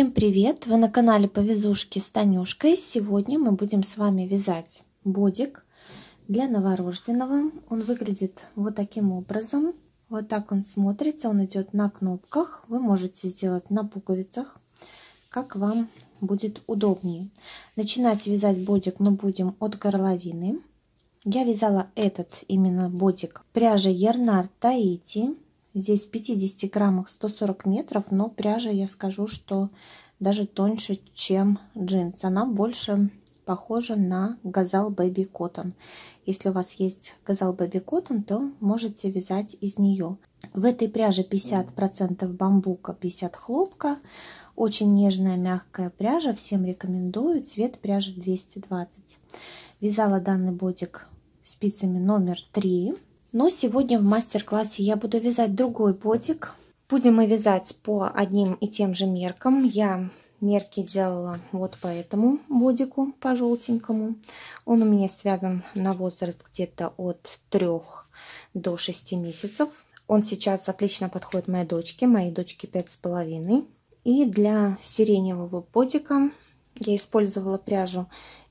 Всем привет! Вы на канале Повезушки с Танюшкой. Сегодня мы будем с вами вязать бодик для новорожденного. Он выглядит вот таким образом. Вот так он смотрится. Он идет на кнопках. Вы можете сделать на пуговицах, как вам будет удобнее. Начинать вязать бодик мы будем от горловины. Я вязала этот именно бодик пряжа Ернар Таити Здесь в 50 граммах 140 метров, но пряжа, я скажу, что даже тоньше, чем джинс. Она больше похожа на Газал Baby Cotton. Если у вас есть Газал Baby Cotton, то можете вязать из нее. В этой пряже 50% бамбука, 50 хлопка. Очень нежная, мягкая пряжа. Всем рекомендую. Цвет пряжи 220. Вязала данный бодик спицами номер 3. Но сегодня в мастер-классе я буду вязать другой бодик. Будем мы вязать по одним и тем же меркам. Я мерки делала вот по этому бодику, по желтенькому. Он у меня связан на возраст где-то от 3 до 6 месяцев. Он сейчас отлично подходит моей дочке, моей дочке 5,5. И для сиреневого бодика я использовала пряжу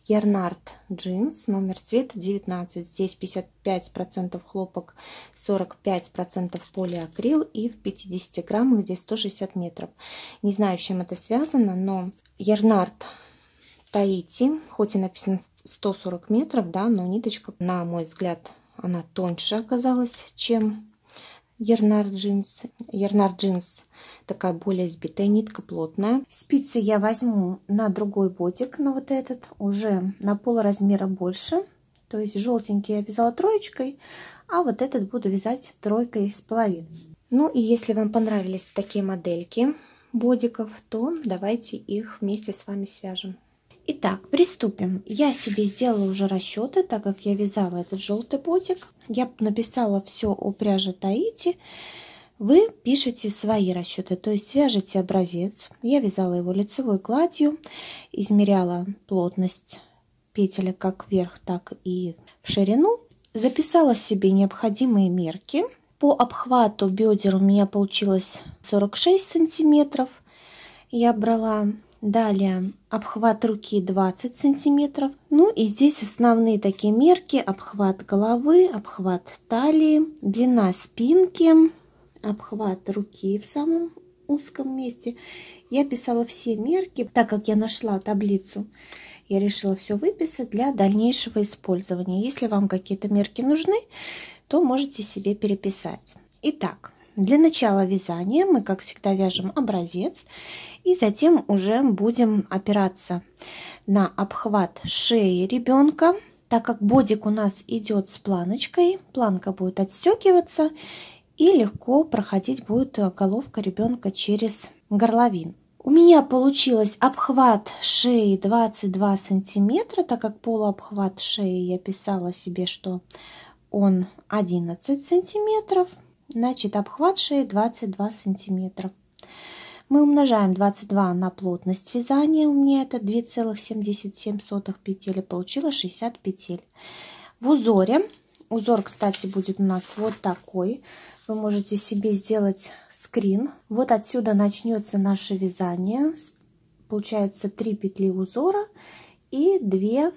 Ярнард джинс, номер цвета 19. Здесь 55% хлопок, 45% полиакрил и в 50 граммах здесь 160 метров. Не знаю, с чем это связано, но Ярнард Таити, хоть и написано 140 метров, да, но ниточка, на мой взгляд, она тоньше оказалась, чем Ернар джинс. Ернар джинс такая более сбитая нитка, плотная. Спицы я возьму на другой бодик, на вот этот, уже на пол размера больше. То есть желтенький я вязала троечкой, а вот этот буду вязать тройкой с половиной. Ну и если вам понравились такие модельки бодиков, то давайте их вместе с вами свяжем. Итак, приступим. Я себе сделала уже расчеты, так как я вязала этот желтый ботик. Я написала все о пряже Таити. Вы пишете свои расчеты, то есть свяжете образец. Я вязала его лицевой гладью, измеряла плотность петель как вверх, так и в ширину. Записала себе необходимые мерки. По обхвату бедер у меня получилось 46 сантиметров. Я брала Далее обхват руки 20 сантиметров. Ну и здесь основные такие мерки. Обхват головы, обхват талии, длина спинки, обхват руки в самом узком месте. Я писала все мерки, так как я нашла таблицу. Я решила все выписать для дальнейшего использования. Если вам какие-то мерки нужны, то можете себе переписать. Итак, для начала вязания мы, как всегда, вяжем образец и затем уже будем опираться на обхват шеи ребенка. Так как бодик у нас идет с планочкой, планка будет отстегиваться и легко проходить будет головка ребенка через горловин. У меня получилось обхват шеи 22 сантиметра, так как полуобхват шеи я писала себе, что он 11 сантиметров. Значит, обхват шеи 22 сантиметра. Мы умножаем 22 на плотность вязания. У меня это 2,77 петель. Получилось 60 петель. В узоре, узор, кстати, будет у нас вот такой. Вы можете себе сделать скрин. Вот отсюда начнется наше вязание. Получается 3 петли узора и 2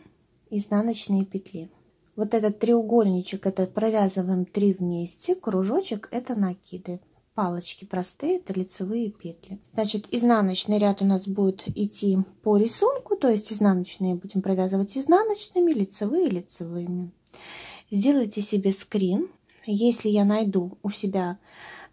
изнаночные петли. Вот этот треугольничек, это провязываем 3 вместе, кружочек это накиды. Палочки простые, это лицевые петли. Значит, изнаночный ряд у нас будет идти по рисунку, то есть изнаночные будем провязывать изнаночными, лицевые лицевыми. Сделайте себе скрин. Если я найду у себя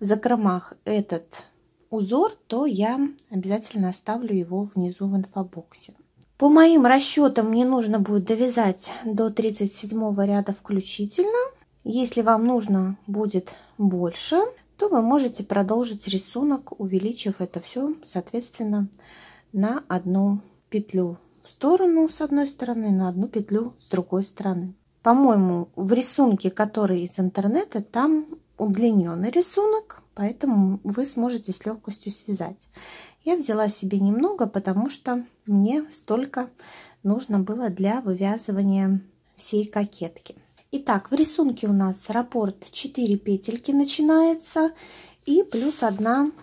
в закромах этот узор, то я обязательно оставлю его внизу в инфобоксе. По моим расчетам мне нужно будет довязать до 37 ряда включительно. Если вам нужно будет больше, то вы можете продолжить рисунок, увеличив это все, соответственно, на одну петлю в сторону с одной стороны, на одну петлю с другой стороны. По-моему, в рисунке, который из интернета, там удлиненный рисунок, поэтому вы сможете с легкостью связать. Я взяла себе немного, потому что мне столько нужно было для вывязывания всей кокетки. Итак, в рисунке у нас раппорт 4 петельки начинается и плюс 1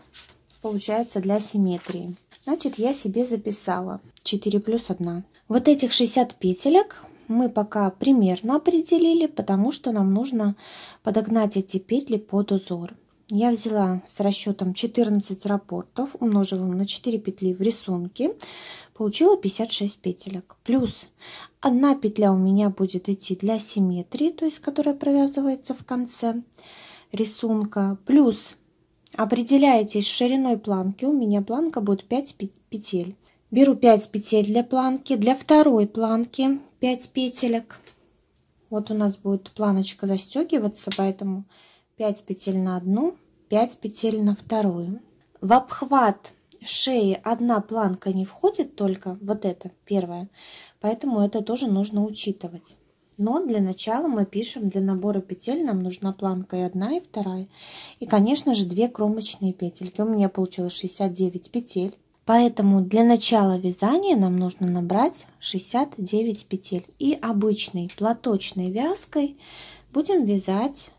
получается для симметрии. Значит, я себе записала 4 плюс 1. Вот этих 60 петелек мы пока примерно определили, потому что нам нужно подогнать эти петли под узор. Я взяла с расчетом 14 рапортов, умножила на 4 петли в рисунке, получила 56 петелек. Плюс одна петля у меня будет идти для симметрии, то есть которая провязывается в конце рисунка. Плюс определяетесь шириной планки, у меня планка будет 5 петель. Беру 5 петель для планки, для второй планки 5 петелек. Вот у нас будет планочка застегиваться, поэтому 5 петель на одну, 5 петель на вторую. В обхват шеи одна планка не входит, только вот эта первая, поэтому это тоже нужно учитывать. Но для начала мы пишем, для набора петель нам нужна планка и одна, и вторая. И, конечно же, две кромочные петельки. У меня получилось 69 петель. Поэтому для начала вязания нам нужно набрать 69 петель. И обычной платочной вязкой будем вязать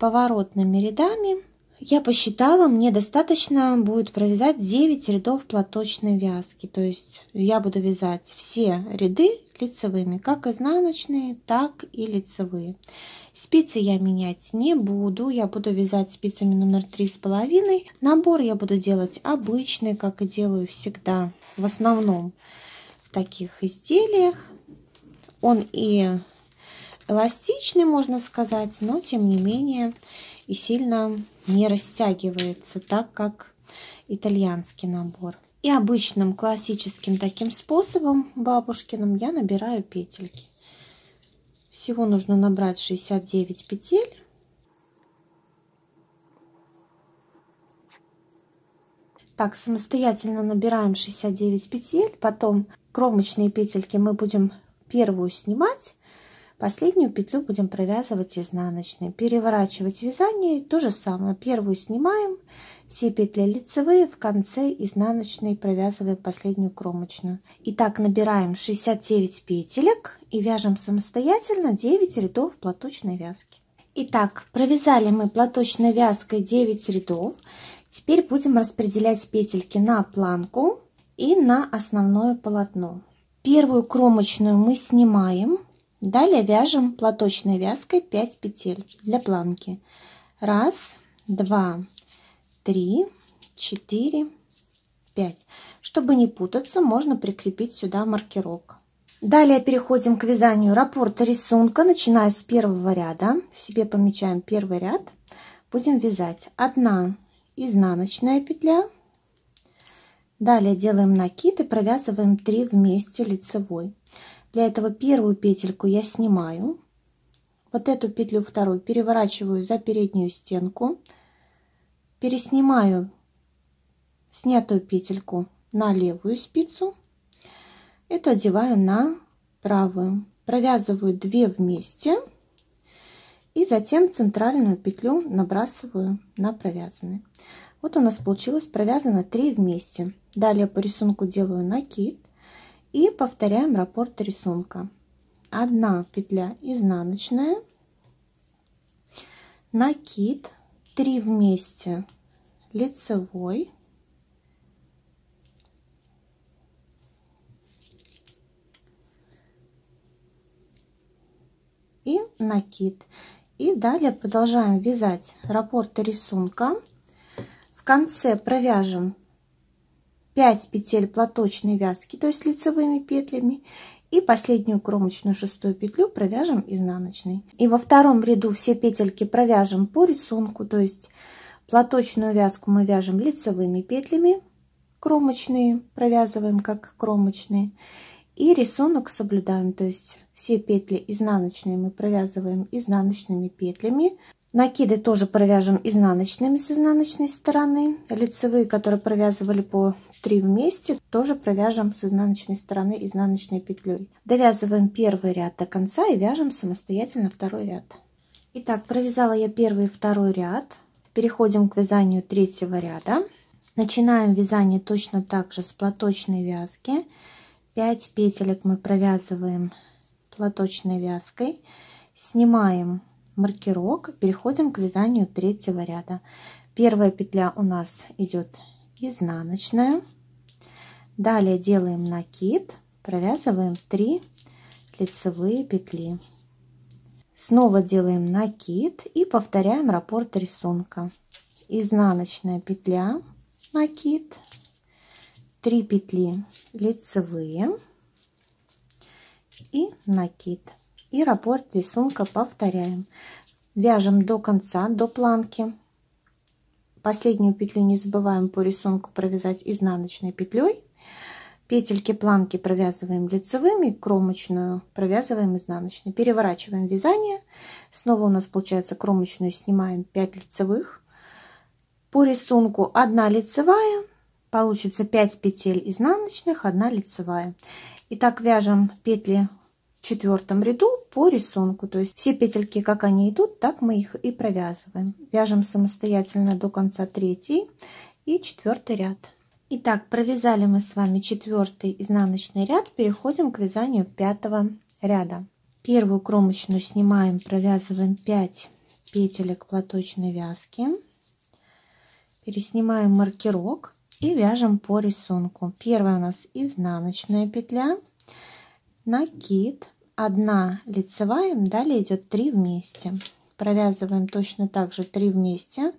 поворотными рядами. Я посчитала, мне достаточно будет провязать 9 рядов платочной вязки. То есть я буду вязать все ряды лицевыми, как изнаночные, так и лицевые. Спицы я менять не буду, я буду вязать спицами номер три с половиной. Набор я буду делать обычный, как и делаю всегда, в основном в таких изделиях. Он и эластичный, можно сказать, но тем не менее и сильно не растягивается, так как итальянский набор. И обычным классическим таким способом бабушкиным я набираю петельки. Всего нужно набрать 69 петель. Так, самостоятельно набираем 69 петель, потом кромочные петельки мы будем первую снимать, последнюю петлю будем провязывать изнаночной. Переворачивать вязание то же самое. Первую снимаем, все петли лицевые, в конце изнаночной провязываем последнюю кромочную. Итак, набираем 69 петелек и вяжем самостоятельно 9 рядов платочной вязки. Итак, провязали мы платочной вязкой 9 рядов. Теперь будем распределять петельки на планку и на основное полотно. Первую кромочную мы снимаем. Далее вяжем платочной вязкой 5 петель для планки. Раз, два, три, четыре, пять. Чтобы не путаться, можно прикрепить сюда маркировку. Далее переходим к вязанию раппорта рисунка, начиная с первого ряда. Себе помечаем первый ряд. Будем вязать одна изнаночная петля. Далее делаем накид и провязываем 3 вместе лицевой. Для этого первую петельку я снимаю. Вот эту петлю вторую переворачиваю за переднюю стенку. Переснимаю снятую петельку на левую спицу. Эту одеваю на правую. Провязываю 2 вместе. И затем центральную петлю набрасываю на провязанный. Вот у нас получилось провязано 3 вместе. Далее по рисунку делаю накид и повторяем раппорт рисунка. 1 петля изнаночная. Накид 3 вместе лицевой. И накид. И далее продолжаем вязать раппорты рисунка. В конце провяжем 5 петель платочной вязки то есть лицевыми петлями и последнюю кромочную шестую петлю провяжем изнаночной. И во втором ряду все петельки провяжем по рисунку, то есть платочную вязку мы вяжем лицевыми петлями, кромочные провязываем как кромочные, и рисунок соблюдаем, то есть все петли изнаночные мы провязываем изнаночными петлями, Накиды тоже провяжем изнаночными с изнаночной стороны. Лицевые, которые провязывали по 3 вместе, тоже провяжем с изнаночной стороны изнаночной петлей. Довязываем первый ряд до конца и вяжем самостоятельно второй ряд. Итак, провязала я первый и второй ряд. Переходим к вязанию третьего ряда. Начинаем вязание точно так же с платочной вязки. 5 петелек мы провязываем платочной вязкой. Снимаем маркировок, переходим к вязанию третьего ряда. Первая петля у нас идет изнаночная. Далее делаем накид, провязываем 3 лицевые петли. Снова делаем накид и повторяем раппорт рисунка. Изнаночная петля, накид, 3 петли лицевые и накид. И раппорт рисунка повторяем. Вяжем до конца, до планки. Последнюю петлю не забываем по рисунку провязать изнаночной петлей. Петельки планки провязываем лицевыми, кромочную провязываем изнаночной. Переворачиваем вязание. Снова у нас получается кромочную снимаем 5 лицевых. По рисунку 1 лицевая, получится 5 петель изнаночных, 1 лицевая. Итак, вяжем петли четвертом ряду по рисунку. То есть все петельки, как они идут, так мы их и провязываем. Вяжем самостоятельно до конца третий и четвертый ряд. Итак, провязали мы с вами четвертый изнаночный ряд, переходим к вязанию пятого ряда. Первую кромочную снимаем, провязываем 5 петелек платочной вязки, переснимаем маркерок и вяжем по рисунку. Первая у нас изнаночная петля, накид, 1 лицевая, далее идет 3 вместе. Провязываем точно так же 3 вместе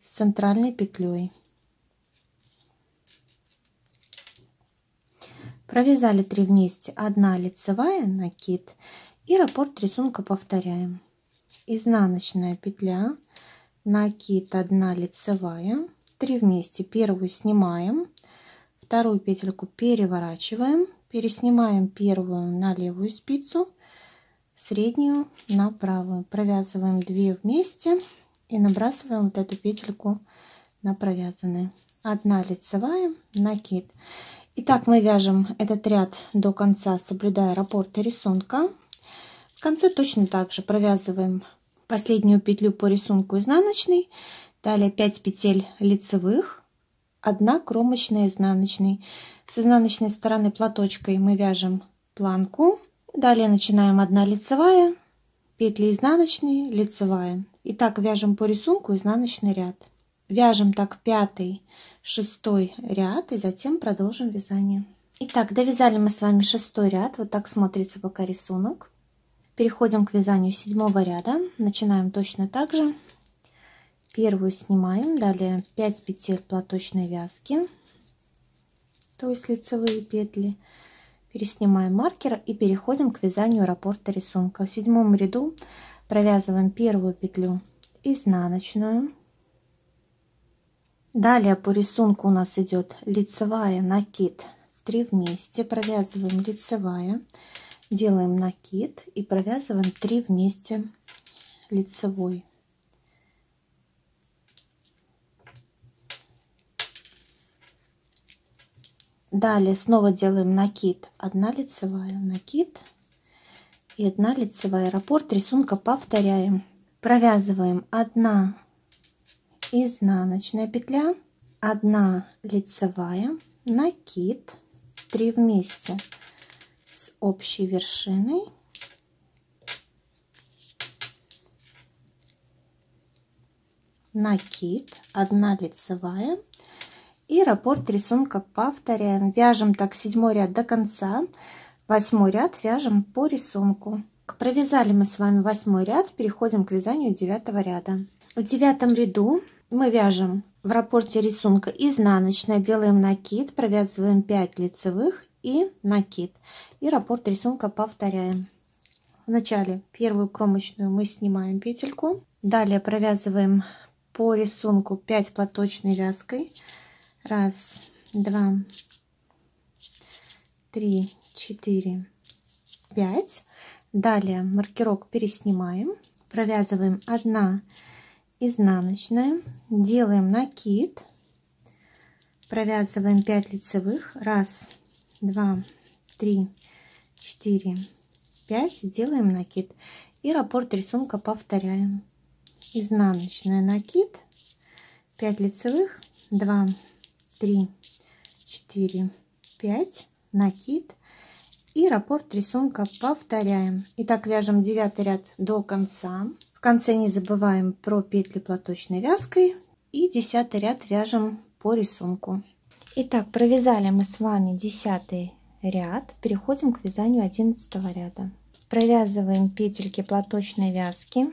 с центральной петлей. Провязали 3 вместе, 1 лицевая, накид. И раппорт рисунка повторяем. Изнаночная петля, накид 1 лицевая, 3 вместе, первую снимаем, вторую петельку переворачиваем, переснимаем первую на левую спицу, среднюю на правую, провязываем 2 вместе и набрасываем вот эту петельку на провязанные. Одна лицевая, накид. Итак, мы вяжем этот ряд до конца, соблюдая раппорты рисунка. В конце точно так же провязываем последнюю петлю по рисунку изнаночной, далее 5 петель лицевых, 1 кромочная изнаночной. С изнаночной стороны платочкой мы вяжем планку, далее начинаем 1 лицевая, петли изнаночные, лицевая. Итак, вяжем по рисунку изнаночный ряд. Вяжем так пятый, шестой ряд и затем продолжим вязание. Итак, довязали мы с вами шестой ряд. Вот так смотрится пока рисунок. Переходим к вязанию седьмого ряда. Начинаем точно так же. Первую снимаем, далее 5 петель платочной вязки, то есть лицевые петли. Переснимаем маркер и переходим к вязанию раппорта рисунка. В седьмом ряду провязываем первую петлю изнаночную, Далее по рисунку у нас идет лицевая накид 3 вместе, провязываем лицевая, делаем накид и провязываем 3 вместе лицевой. Далее снова делаем накид, 1 лицевая, накид. И 1 лицевая. Раппорт рисунка повторяем. Провязываем. 1 изнаночная петля, 1 лицевая, накид, 3 вместе с общей вершиной, накид, 1 лицевая и раппорт рисунка повторяем. Вяжем так седьмой ряд до конца, восьмой ряд вяжем по рисунку. Провязали мы с вами восьмой ряд, переходим к вязанию девятого ряда. В девятом ряду мы вяжем в раппорте рисунка изнаночная, делаем накид, провязываем 5 лицевых и накид. И раппорт рисунка повторяем. Вначале первую кромочную мы снимаем петельку, далее провязываем по рисунку 5 платочной вязкой. Раз, два, три, четыре, пять. Далее маркерок переснимаем, провязываем 1 изнаночная, делаем накид, провязываем 5 лицевых, раз, два, три, четыре, пять, делаем накид и раппорт рисунка повторяем. Изнаночная накид, 5 лицевых, 2, 3, 4, 5, накид и раппорт рисунка повторяем. Итак, вяжем 9 ряд до конца конце не забываем про петли платочной вязкой и десятый ряд вяжем по рисунку. Итак, провязали мы с вами 10 ряд, переходим к вязанию 11 ряда. Провязываем петельки платочной вязки.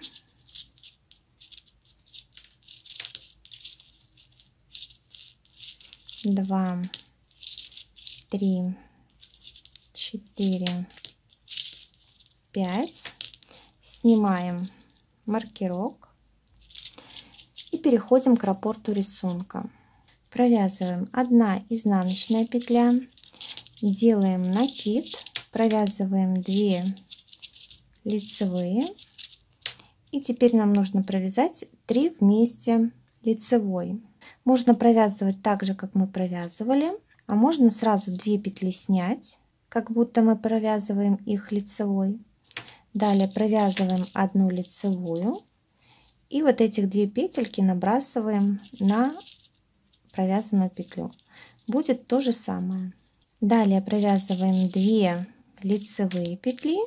Два, три, четыре, пять. Снимаем маркерок и переходим к рапорту рисунка. Провязываем 1 изнаночная петля, делаем накид, провязываем 2 лицевые и теперь нам нужно провязать 3 вместе лицевой. Можно провязывать так же, как мы провязывали, а можно сразу 2 петли снять, как будто мы провязываем их лицевой. Далее провязываем одну лицевую и вот этих две петельки набрасываем на провязанную петлю. Будет то же самое. Далее провязываем 2 лицевые петли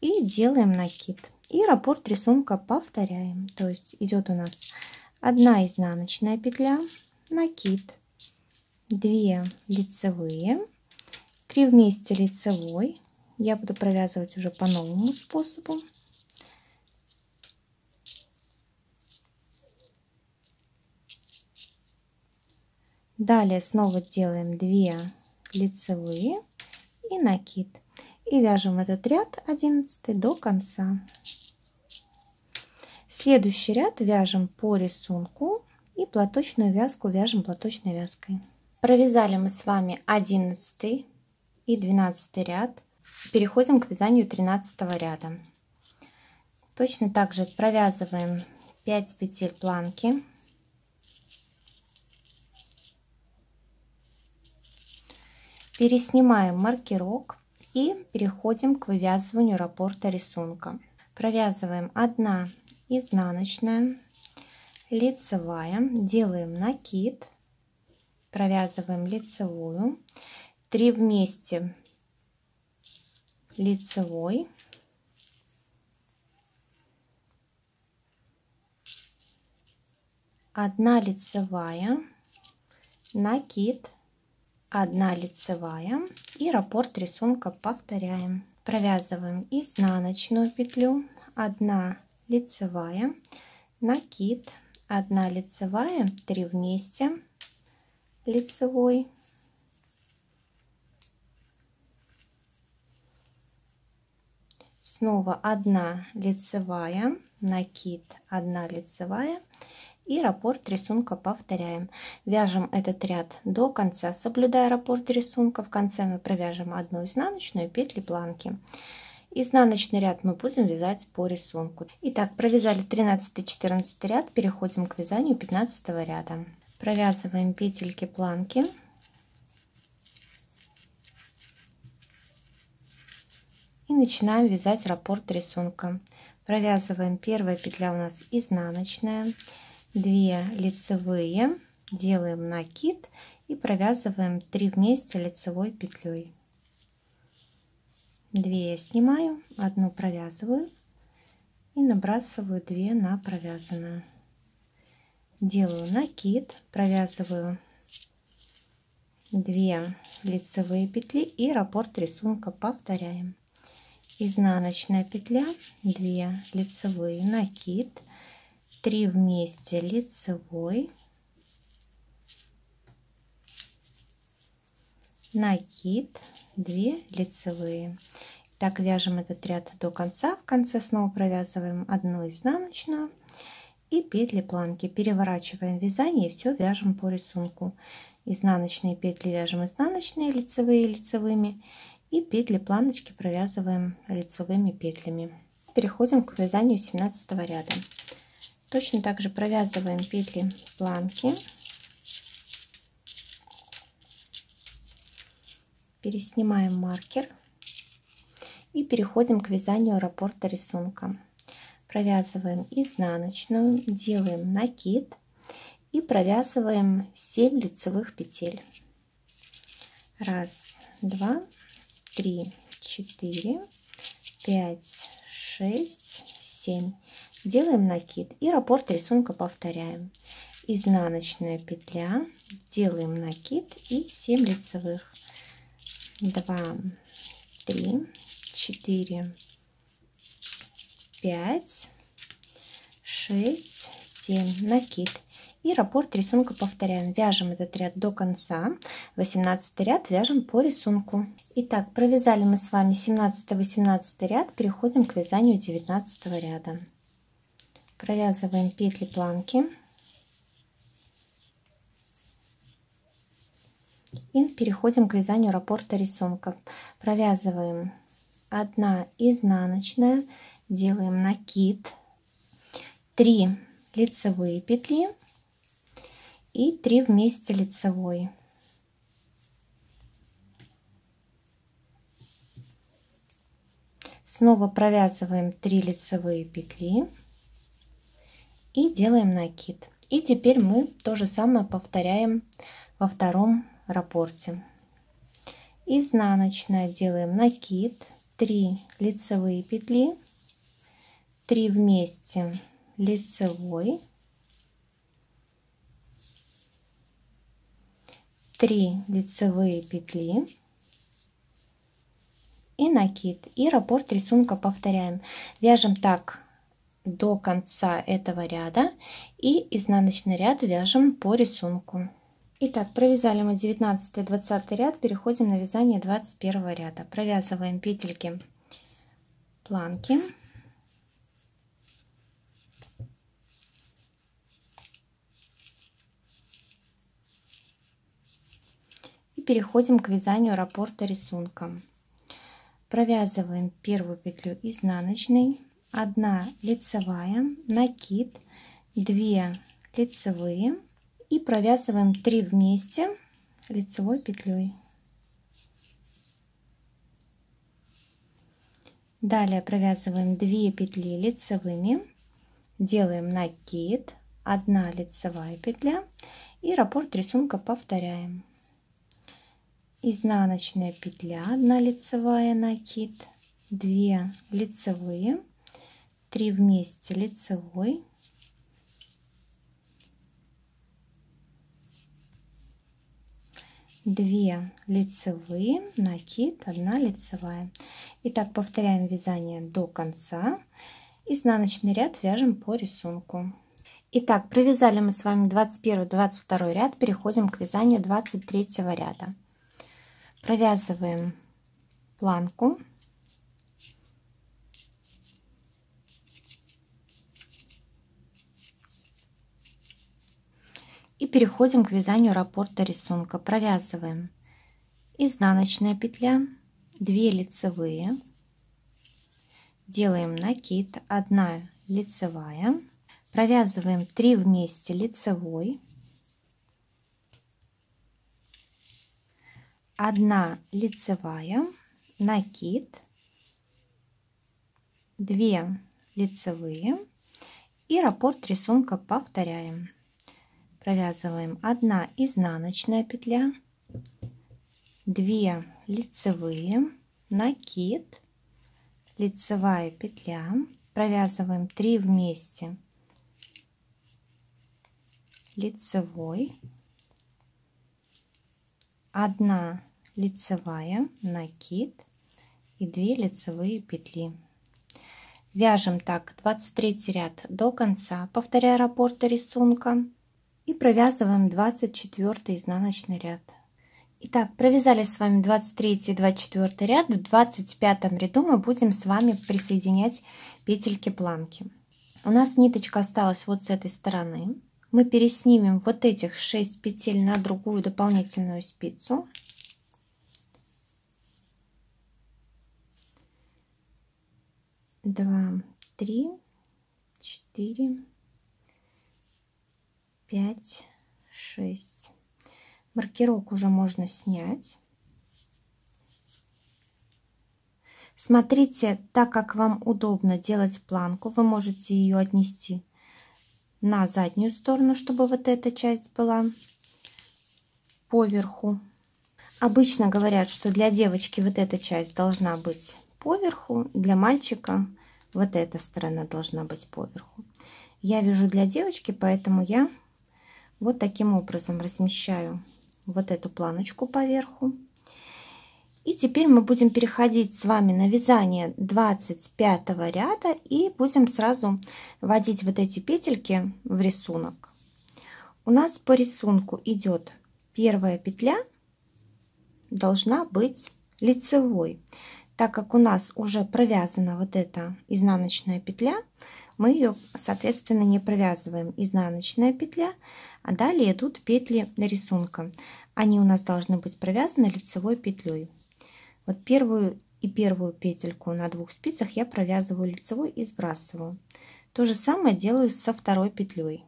и делаем накид. И раппорт рисунка повторяем. То есть идет у нас одна изнаночная петля, накид, 2 лицевые, 3 вместе лицевой. Я буду провязывать уже по новому способу. Далее снова делаем 2 лицевые и накид. И вяжем этот ряд 11 до конца. Следующий ряд вяжем по рисунку и платочную вязку вяжем платочной вязкой. Провязали мы с вами 11 и 12 ряд. Переходим к вязанию 13 ряда. Точно так же провязываем 5 петель планки Переснимаем маркерок и переходим к вывязыванию раппорта рисунка. Провязываем 1 изнаночная, лицевая, делаем накид, провязываем лицевую, 3 вместе лицевой, одна лицевая, накид, 1 лицевая. И раппорт рисунка повторяем. Провязываем изнаночную петлю, 1 лицевая, накид, 1 лицевая, 3 вместе, лицевой, снова 1 лицевая, накид, 1 лицевая и раппорт рисунка повторяем. Вяжем этот ряд до конца, соблюдая раппорт рисунка. В конце мы провяжем одну изнаночную петли планки. Изнаночный ряд мы будем вязать по рисунку. Итак, провязали 13-14 ряд, переходим к вязанию 15 ряда. Провязываем петельки планки. И начинаем вязать раппорт рисунка. Провязываем первая петля у нас изнаночная, 2 лицевые, делаем накид и провязываем 3 вместе лицевой петлей. 2 я снимаю, одну провязываю и набрасываю 2 на провязанную. Делаю накид, провязываю 2 лицевые петли и раппорт рисунка повторяем. Изнаночная петля, 2 лицевые, накид, 3 вместе лицевой, накид, 2 лицевые. Так вяжем этот ряд до конца. В конце снова провязываем одну изнаночную и петли планки. Переворачиваем вязание и все вяжем по рисунку. Изнаночные петли вяжем изнаночные, лицевые лицевыми. И петли планочки провязываем лицевыми петлями. Переходим к вязанию 17 ряда. Точно так же провязываем петли планки. Переснимаем маркер и переходим к вязанию раппорта рисунка. Провязываем изнаночную, делаем накид и провязываем 7 лицевых петель. Раз, два, три, четыре, пять, шесть, семь. Делаем накид и раппорт рисунка повторяем. изнаночная петля, делаем накид и 7 лицевых. 2, 3, 4, 5, 6, 7. Накид. И раппорт рисунка повторяем. Вяжем этот ряд до конца. 18 ряд вяжем по рисунку. Итак, провязали мы с вами 17-18 ряд. Переходим к вязанию 19 ряда. Провязываем петли планки. И переходим к вязанию раппорта рисунка. Провязываем 1 изнаночная, делаем накид, 3 лицевые петли и 3 вместе лицевой. Снова провязываем 3 лицевые петли и делаем накид. И теперь мы то же самое повторяем во втором раппорте. Изнаночная делаем накид, 3 лицевые петли, 3 вместе лицевой, 3 лицевые петли и накид. И раппорт рисунка повторяем. Вяжем так до конца этого ряда и изнаночный ряд вяжем по рисунку. Итак, провязали мы 19-20 ряд, переходим на вязание 21 ряда. Провязываем петельки планки. И переходим к вязанию раппорта рисунка. Провязываем первую петлю изнаночной, 1 лицевая, накид, 2 лицевые, и провязываем 3 вместе лицевой петлей. Далее провязываем 2 петли лицевыми, делаем накид, 1 лицевая петля. И раппорт рисунка повторяем. Изнаночная петля, 1 лицевая накид, 2 лицевые, 3 вместе лицевой, 2 лицевые, накид, 1 лицевая. Итак, повторяем вязание до конца. Изнаночный ряд вяжем по рисунку. Итак, провязали мы с вами 21-22 ряд, переходим к вязанию 23 ряда. Провязываем планку И переходим к вязанию раппорта рисунка. Провязываем. Изнаночная петля, 2 лицевые, делаем накид, 1 лицевая, провязываем 3 вместе лицевой, 1 лицевая, накид, 2 лицевые. И раппорт рисунка повторяем провязываем 1 изнаночная петля 2 лицевые накид лицевая петля. Провязываем 3 вместе лицевой 1 лицевая накид и 2 лицевые петли. Вяжем так 23 ряд до конца повторяя раппорты рисунка и провязываем 24 изнаночный ряд. Итак, провязали с вами 23 и 24 ряд. В 25 ряду мы будем с вами присоединять петельки планки. У нас ниточка осталась вот с этой стороны. Мы переснимем вот этих 6 петель на другую дополнительную спицу. Два, три, четыре, 5, 6. Маркировку уже можно снять. Смотрите, так как вам удобно делать планку, вы можете ее отнести на заднюю сторону, чтобы вот эта часть была поверху. Обычно говорят, что для девочки вот эта часть должна быть поверху, для мальчика вот эта сторона должна быть поверху. Я вяжу для девочки, поэтому я Вот таким образом размещаю вот эту планочку поверху. И теперь мы будем переходить с вами на вязание 25 ряда и будем сразу вводить вот эти петельки в рисунок. У нас по рисунку идет первая петля должна быть лицевой. Так как у нас уже провязана вот эта изнаночная петля, мы ее, соответственно, не провязываем. Изнаночная петля, а далее идут петли рисунка. Они у нас должны быть провязаны лицевой петлей. Вот первую и первую петельку на двух спицах я провязываю лицевой и сбрасываю. То же самое делаю со второй петлей.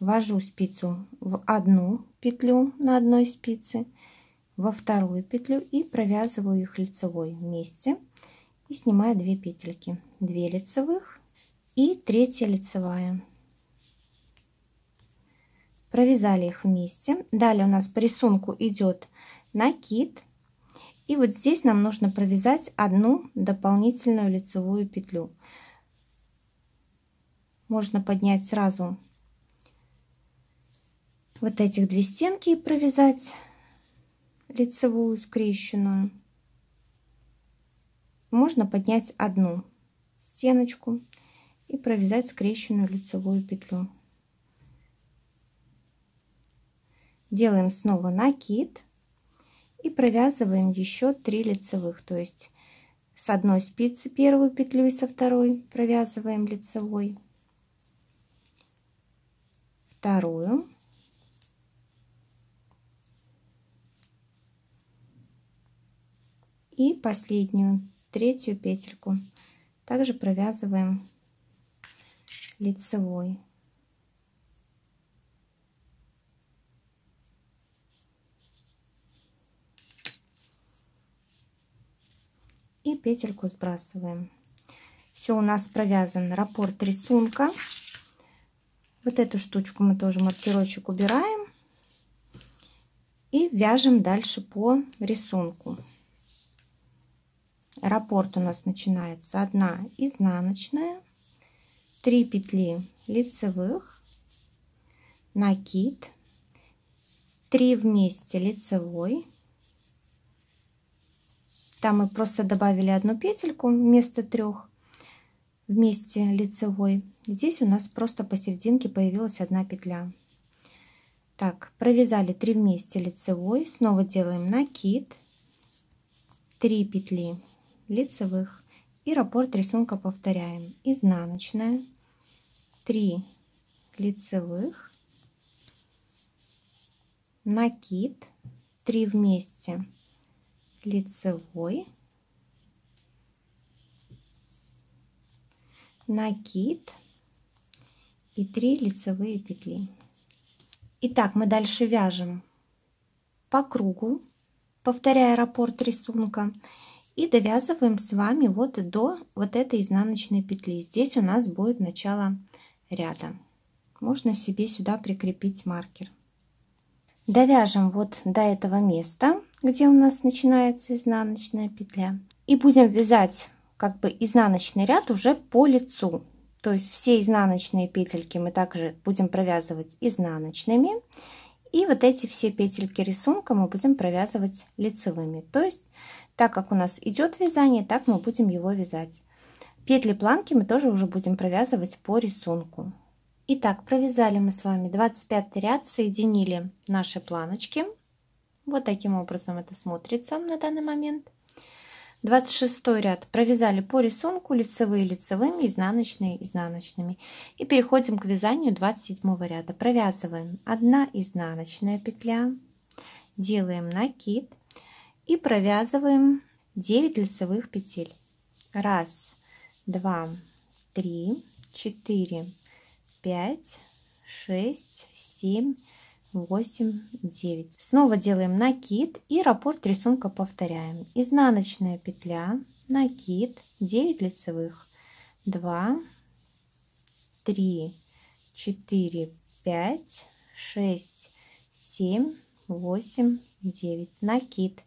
Ввожу спицу в одну петлю на одной спице, во вторую петлю и провязываю их лицевой вместе и снимаю 2 петельки. 2 лицевых и третья лицевая. Провязали их вместе. Далее у нас по рисунку идет накид и вот здесь нам нужно провязать одну дополнительную лицевую петлю. Можно поднять сразу вот этих две стенки и провязать лицевую скрещенную. Можно поднять одну стеночку и провязать скрещенную лицевую петлю. Делаем снова накид и провязываем еще 3 лицевых. То есть с одной спицы первую петлю и со второй провязываем лицевой. Вторую. И последнюю третью петельку. Также провязываем лицевой петельку сбрасываем. Все у нас провязан раппорт рисунка. Вот эту штучку мы тоже маркерочек убираем и вяжем дальше по рисунку. Раппорт у нас начинается одна изнаночная, 3 петли лицевых, накид, 3 вместе лицевой, там мы просто добавили одну петельку вместо трех вместе лицевой. Здесь у нас просто посерединке появилась одна петля. Так, провязали 3 вместе лицевой. Снова делаем накид. 3 петли лицевых. И раппорт рисунка повторяем. Изнаночная. 3 лицевых. Накид. 3 вместе лицевой, накид и 3 лицевые петли. Итак, мы дальше вяжем по кругу, повторяя раппорт рисунка, и довязываем с вами вот до вот этой изнаночной петли. Здесь у нас будет начало ряда. Можно себе сюда прикрепить маркер. Довяжем вот до этого места где у нас начинается изнаночная петля. И будем вязать как бы изнаночный ряд уже по лицу. То есть все изнаночные петельки мы также будем провязывать изнаночными. И вот эти все петельки рисунка мы будем провязывать лицевыми. То есть так как у нас идет вязание, так мы будем его вязать. Петли планки мы тоже уже будем провязывать по рисунку. Итак, провязали мы с вами 25 ряд, соединили наши планочки. Вот таким образом это смотрится на данный момент. 26 ряд провязали по рисунку лицевые лицевыми, изнаночные изнаночными. И переходим к вязанию 27 ряда. Провязываем 1 изнаночная петля, делаем накид и провязываем 9 лицевых петель. Раз, два, три, четыре, пять, шесть, семь, 8 9 снова делаем накид и раппорт рисунка повторяем. Изнаночная петля накид 9 лицевых. 2 3 4 5 6 7 8 9 накид.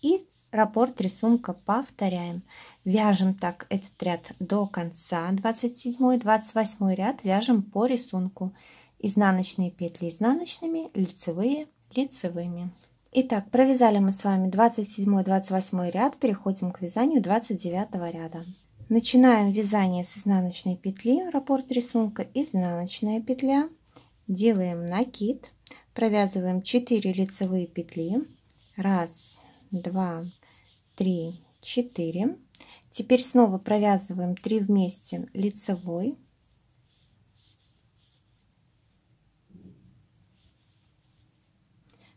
И раппорт рисунка повторяем вяжем так этот ряд до конца 27 28 ряд вяжем по рисунку изнаночные петли изнаночными, лицевые лицевыми. Итак, провязали мы с вами 27-28 ряд, переходим к вязанию 29 ряда. Начинаем вязание с изнаночной петли, раппорт рисунка, изнаночная петля, делаем накид, провязываем 4 лицевые петли, раз, два, три, четыре. Теперь снова провязываем 3 вместе лицевой,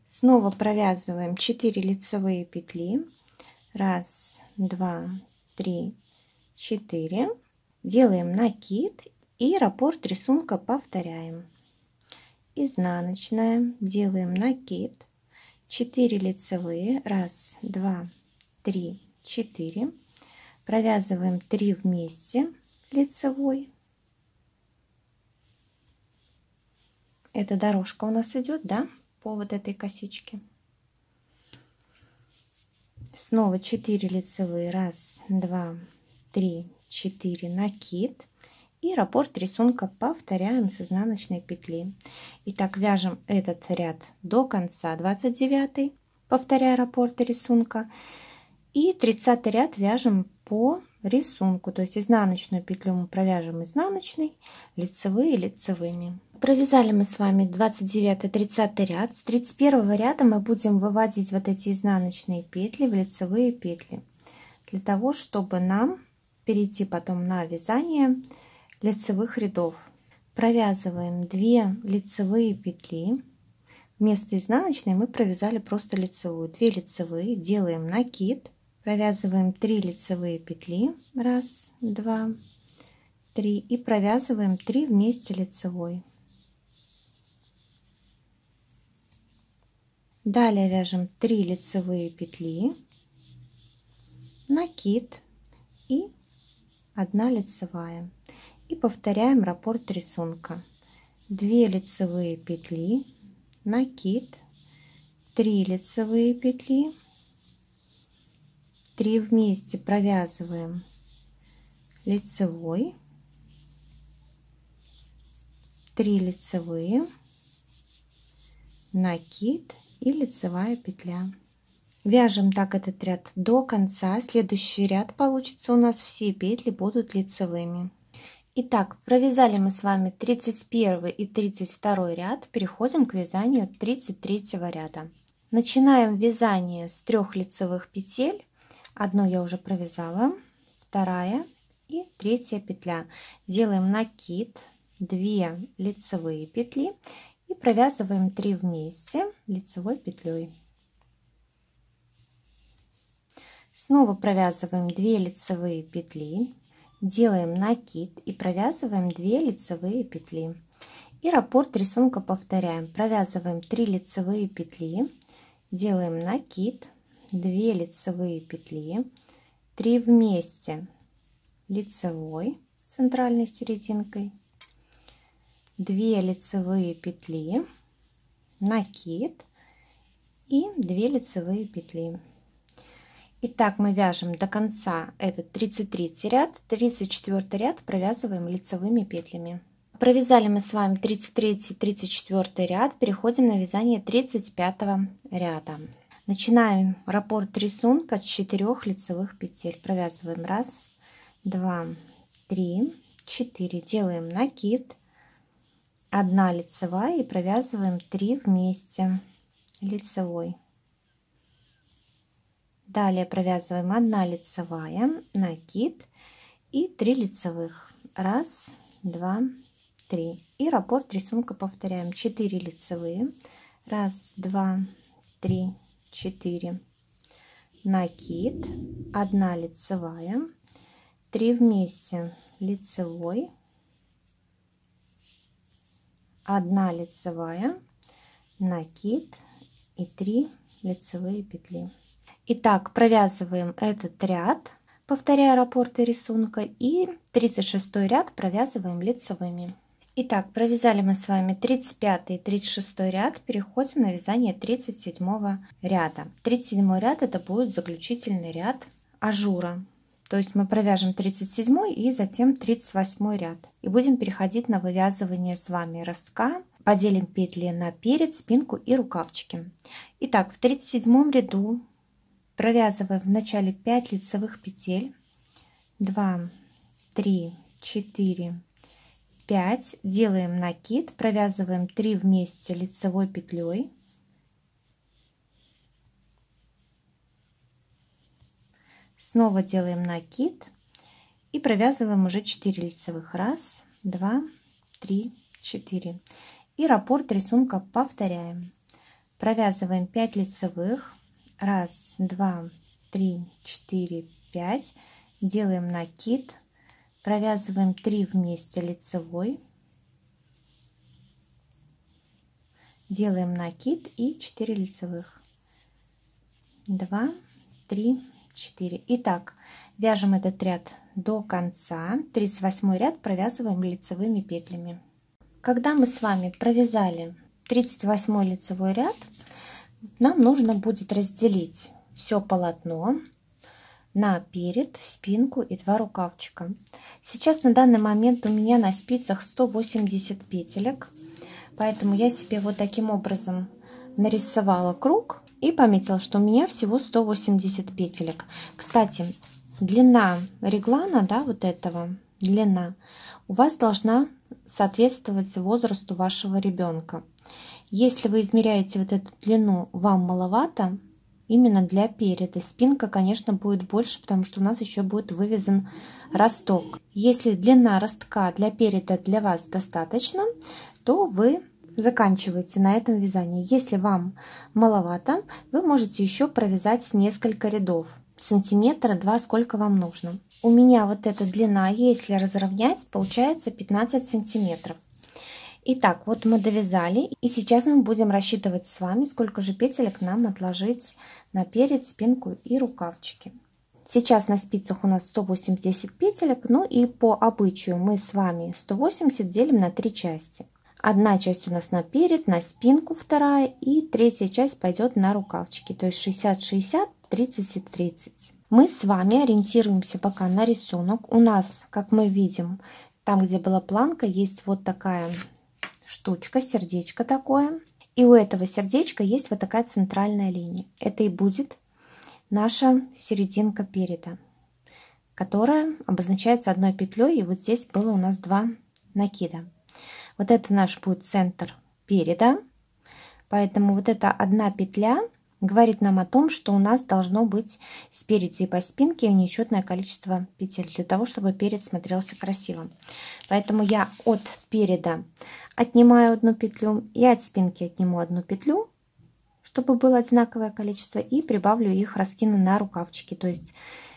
Снова провязываем 4 лицевые петли. Раз, два, три, четыре. Делаем накид и раппорт рисунка повторяем. Изнаночная. Делаем накид. 4 лицевые. Раз, два, три, четыре. Провязываем 3 вместе лицевой. Эта дорожка у нас идет, да? по вот этой косичке. Снова 4 лицевые. Раз, два, три, четыре. Накид. И раппорт рисунка повторяем с изнаночной петли. Итак, вяжем этот ряд до конца 29, повторяя раппорт рисунка. И 30 ряд вяжем по рисунку. То есть изнаночную петлю мы провяжем изнаночной, лицевые лицевыми. Провязали мы с вами 29-30 ряд. С 31 ряда мы будем выводить вот эти изнаночные петли в лицевые петли. Для того, чтобы нам перейти потом на вязание лицевых рядов. Провязываем 2 лицевые петли. Вместо изнаночной мы провязали просто лицевую. 2 лицевые, делаем накид, провязываем 3 лицевые петли. Раз, два, три. И провязываем 3 вместе лицевой. Далее вяжем 3 лицевые петли, накид и 1 лицевая. И повторяем раппорт рисунка. 2 лицевые петли, накид, 3 лицевые петли, 3 вместе провязываем лицевой, 3 лицевые, накид и лицевая петля. Вяжем так этот ряд до конца. Следующий ряд получится у нас все петли будут лицевыми. Итак, провязали мы с вами 31 и 32 ряд. Переходим к вязанию 33 ряда. Начинаем вязание с трех лицевых петель. Одну я уже провязала, вторая и третья петля. Делаем накид, 2 лицевые петли и провязываем 3 вместе лицевой петлей. Снова провязываем 2 лицевые петли, делаем накид и провязываем 2 лицевые петли. И раппорт рисунка повторяем. Провязываем 3 лицевые петли, делаем накид, 2 лицевые петли, 3 вместе лицевой с центральной серединкой, 2 лицевые петли, накид и 2 лицевые петли. Итак, мы вяжем до конца этот 33 ряд, 34 ряд провязываем лицевыми петлями. Провязали мы с вами 33-34 ряд, переходим на вязание 35 ряда. Начинаем раппорт рисунка с 4 лицевых петель. Провязываем 1, 2, 3, 4. Делаем накид, 1 лицевая и провязываем 3 вместе лицевой. Далее провязываем 1 лицевая, накид и 3 лицевых. Раз, два, три. И раппорт рисунка повторяем. 4 лицевые. Раз, два, три, четыре. Накид, 1 лицевая, 3 вместе лицевой, 1 лицевая, накид и 3 лицевые петли. Итак, провязываем этот ряд, повторяя раппорты рисунка, и 36 ряд провязываем лицевыми. Итак, провязали мы с вами 35 и 36 ряд, переходим на вязание 37 ряда. 37 ряд это будет заключительный ряд ажура. То есть мы провяжем 37 и затем 38 ряд. И будем переходить на вывязывание с вами ростка. Поделим петли на перед, спинку и рукавчики. Итак, в 37 ряду провязываем в начале 5 лицевых петель. 2, 3, 4, 5. Делаем накид, провязываем 3 вместе лицевой петлей. Снова делаем накид и провязываем уже 4 лицевых. Раз, два, три, четыре. И раппорт рисунка повторяем. Провязываем 5 лицевых. Раз, два, три, четыре, пять. Делаем накид. Провязываем 3 вместе лицевой. Делаем накид и 4 лицевых. 2, 3, 4. Итак, вяжем этот ряд до конца. 38 ряд провязываем лицевыми петлями. Когда мы с вами провязали 38 лицевой ряд, нам нужно будет разделить все полотно на перед, спинку и два рукавчика. Сейчас на данный момент у меня на спицах 180 петелек, поэтому я себе вот таким образом нарисовала круг и пометила, что у меня всего 180 петелек. Кстати, длина реглана, да, вот этого, длина, у вас должна соответствовать возрасту вашего ребенка. Если вы измеряете вот эту длину, вам маловато, именно для переда. Спинка, конечно, будет больше, потому что у нас еще будет вывязан росток. Если длина ростка для переда для вас достаточно, то вы заканчиваете на этом вязании. Если вам маловато, вы можете еще провязать несколько рядов. Сантиметра два, сколько вам нужно. У меня вот эта длина, если разровнять, получается 15 сантиметров. Итак, вот мы довязали, и сейчас мы будем рассчитывать с вами, сколько же петелек нам отложить на перед, спинку и рукавчики. Сейчас на спицах у нас 180 петелек, ну и по обычаю мы с вами 180 делим на три части. Одна часть у нас на перед, на спинку вторая, и третья часть пойдет на рукавчики, то есть 60-60, 30-30. Мы с вами ориентируемся пока на рисунок. У нас, как мы видим, там, где была планка, есть вот такая штучка, сердечко такое. И у этого сердечка есть вот такая центральная линия. Это и будет наша серединка переда, которая обозначается одной петлей. И вот здесь было у нас два накида. Вот это наш будет центр переда. Поэтому вот эта одна петля говорит нам о том, что у нас должно быть спереди и по спинке нечетное количество петель для того, чтобы перед смотрелся красиво. Поэтому я от переда отнимаю одну петлю и от спинки отниму одну петлю, чтобы было одинаковое количество, и прибавлю их, раскину на рукавчики. То есть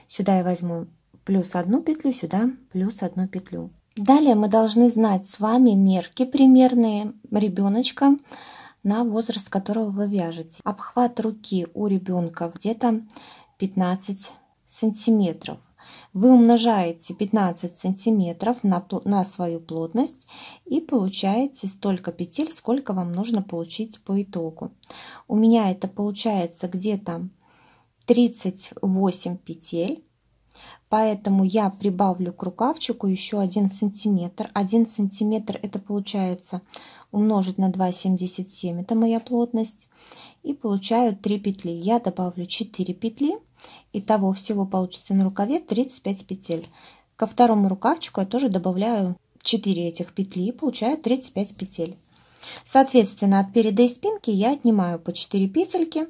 сюда я возьму плюс одну петлю, сюда плюс одну петлю. Далее мы должны знать с вами мерки примерные ребеночка на возраст которого вы вяжете. Обхват руки у ребенка где-то 15 сантиметров. Вы умножаете 15 сантиметров на, на свою плотность и получаете столько петель, сколько вам нужно получить по итогу. У меня это получается где-то 38 петель. Поэтому я прибавлю к рукавчику еще 1 сантиметр. 1 сантиметр это получается умножить на 2,77, это моя плотность. И получаю 3 петли. Я добавлю 4 петли. Итого всего получится на рукаве 35 петель. Ко второму рукавчику я тоже добавляю 4 этих петли и получаю 35 петель. Соответственно, от переда и спинки я отнимаю по 4 петельки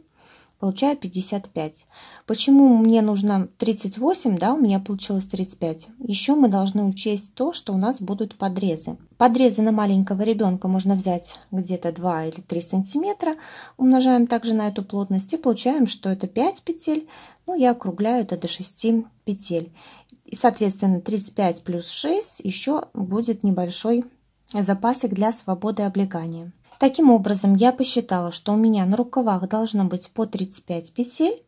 получаю 55. Почему мне нужно 38, да, у меня получилось 35? Еще мы должны учесть то, что у нас будут подрезы. Подрезы на маленького ребенка можно взять где-то 2 или 3 сантиметра, умножаем также на эту плотность и получаем, что это 5 петель, ну я округляю это до 6 петель. И, соответственно, 35 плюс 6 еще будет небольшой запасик для свободы облегания. Таким образом, я посчитала, что у меня на рукавах должно быть по 35 петель,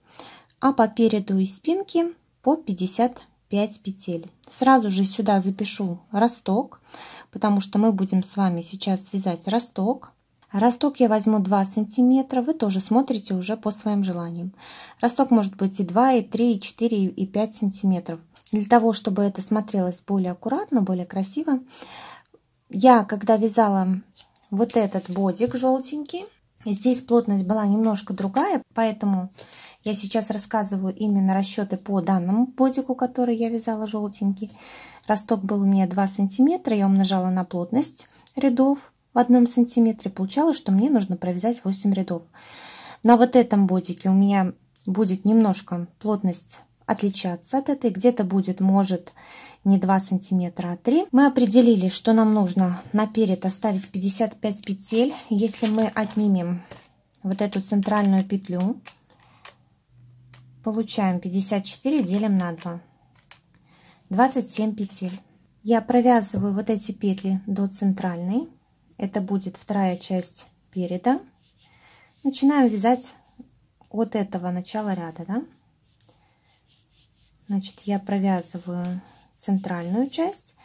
а по переду и спинке по 55 петель. Сразу же сюда запишу росток, потому что мы будем с вами сейчас вязать росток. Росток я возьму 2 сантиметра, вы тоже смотрите уже по своим желаниям. Росток может быть и 2, и 3, и 4, и 5 сантиметров. Для того, чтобы это смотрелось более аккуратно, более красиво, я, когда вязала вот этот бодик желтенький, здесь плотность была немножко другая, поэтому я сейчас рассказываю именно расчеты по данному бодику, который я вязала желтенький. Росток был у меня 2 сантиметра, я умножала на плотность рядов в одном сантиметре. Получалось, что мне нужно провязать 8 рядов. На вот этом бодике у меня будет немножко плотность отличаться от этой. Где-то будет, может, не 2 сантиметра, а 3. Мы определили, что нам нужно наперед оставить 55 петель. Если мы отнимем вот эту центральную петлю, Получаем 54, делим на 2. 27 петель. Я провязываю вот эти петли до центральной. Это будет вторая часть переда. Начинаем вязать от этого начала ряда. Да? Значит, я провязываю центральную часть.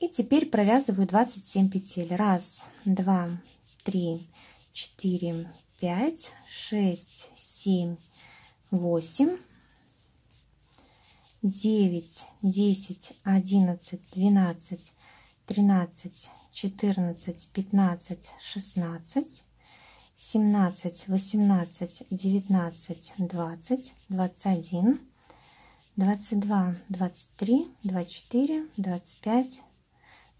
И теперь провязываю 27 петель. Раз, два, три, четыре, пять, шесть, семь, восемь, девять, десять, одиннадцать, двенадцать, тринадцать, четырнадцать, пятнадцать, шестнадцать, семнадцать, восемнадцать, девятнадцать, двадцать, двадцать один, двадцать два, двадцать три, двадцать четыре, двадцать пять,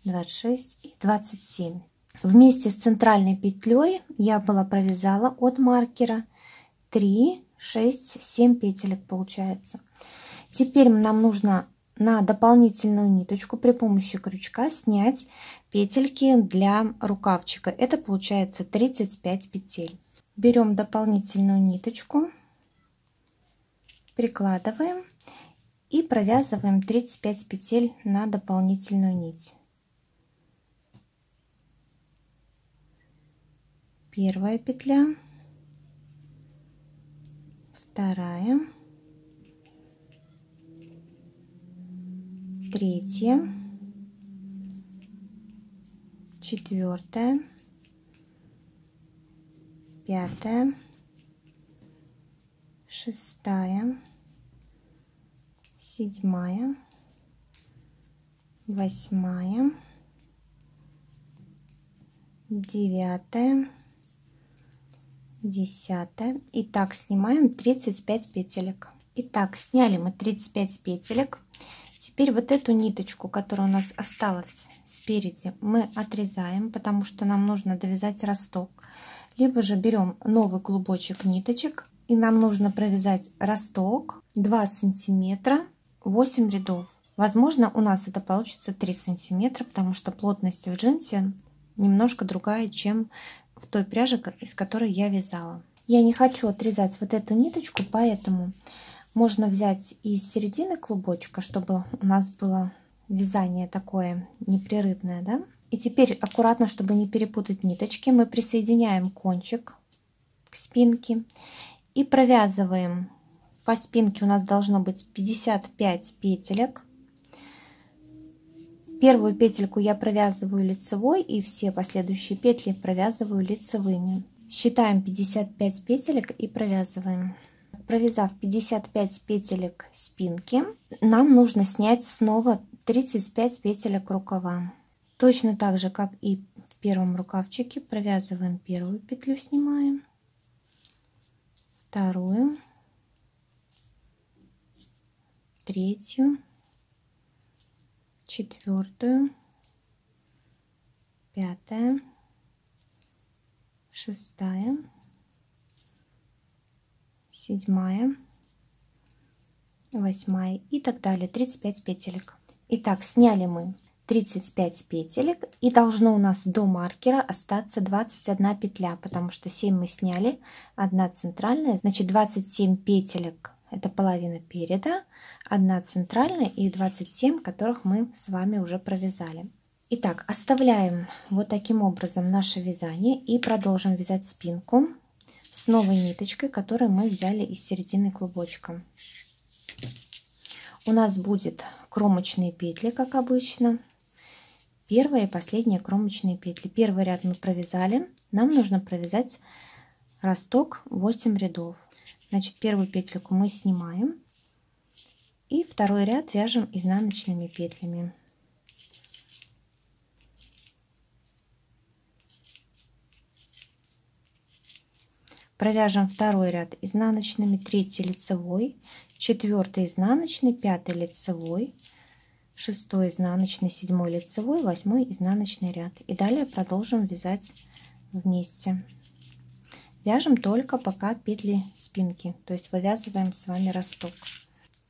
двадцать шесть и двадцать семь. Вместе с центральной петлей я была провязала от маркера 3 6, 7 петелек получается. Теперь нам нужно на дополнительную ниточку при помощи крючка снять петельки для рукавчика. Это получается 35 петель. Берем дополнительную ниточку, прикладываем и провязываем 35 петель на дополнительную нить. Первая петля вторая, третья, четвертая, пятая, шестая, седьмая, восьмая, девятая, десятая. Итак, снимаем 35 петелек. Итак, сняли мы 35 петелек. Теперь вот эту ниточку, которая у нас осталась спереди, мы отрезаем, потому что нам нужно довязать росток. Либо же берем новый клубочек ниточек, и нам нужно провязать росток 2 сантиметра 8 рядов. Возможно, у нас это получится 3 сантиметра, потому что плотность в джинсе немножко другая, чем в той пряже, из которой я вязала. Я не хочу отрезать вот эту ниточку, поэтому можно взять из середины клубочка, чтобы у нас было вязание такое непрерывное, да? И теперь аккуратно, чтобы не перепутать ниточки, мы присоединяем кончик к спинке и провязываем. По спинке у нас должно быть 55 петелек. Первую петельку я провязываю лицевой и все последующие петли провязываю лицевыми. Считаем 55 петелек и провязываем. Провязав 55 петелек спинки, нам нужно снять снова 35 петелек рукава. Точно так же, как и в первом рукавчике, провязываем первую петлю, снимаем, вторую, третью, четвертую, пятая, шестая, седьмая, восьмая и так далее. 35 петелек. Итак, сняли мы 35 петелек и должно у нас до маркера остаться 21 петля, потому что 7 мы сняли, одна центральная, значит 27 петелек это половина переда, одна центральная и 27, которых мы с вами уже провязали. Итак, оставляем вот таким образом наше вязание и продолжим вязать спинку с новой ниточкой, которую мы взяли из середины клубочка. У нас будет кромочные петли, как обычно. Первая и последняя кромочные петли. Первый ряд мы провязали. Нам нужно провязать росток 8 рядов. Значит, первую петельку мы снимаем И второй ряд вяжем изнаночными петлями. Провяжем второй ряд изнаночными, третий лицевой, четвертый изнаночный, пятый лицевой, шестой изнаночный, седьмой лицевой, восьмой изнаночный ряд. И далее продолжим вязать вместе. Вяжем только пока петли спинки, то есть вывязываем с вами росток.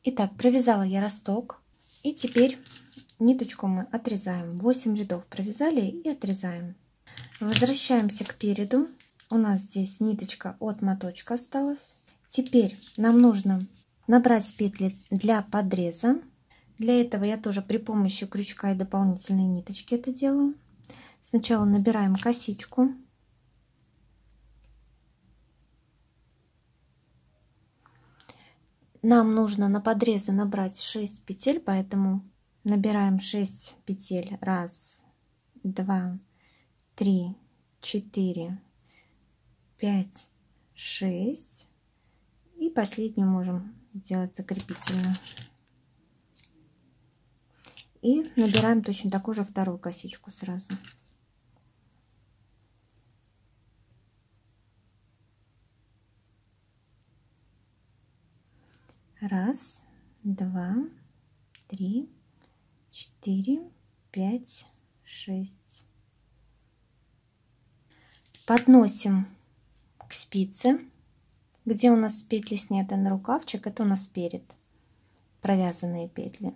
Итак, провязала я росток. И теперь ниточку мы отрезаем. 8 рядов провязали и отрезаем. Возвращаемся к переду. У нас здесь ниточка от моточка осталась. Теперь нам нужно набрать петли для подреза. Для этого я тоже при помощи крючка и дополнительной ниточки это делаю. Сначала набираем косичку нам нужно на подрезы набрать 6 петель, поэтому набираем 6 петель. Раз, два, три, четыре, пять, шесть. И последнюю можем сделать закрепительную. И набираем точно такую же вторую косичку сразу. Раз, два, три, четыре, пять, шесть. Подносим к спице, где у нас петли сняты на рукавчик. Это у нас перед провязанные петли.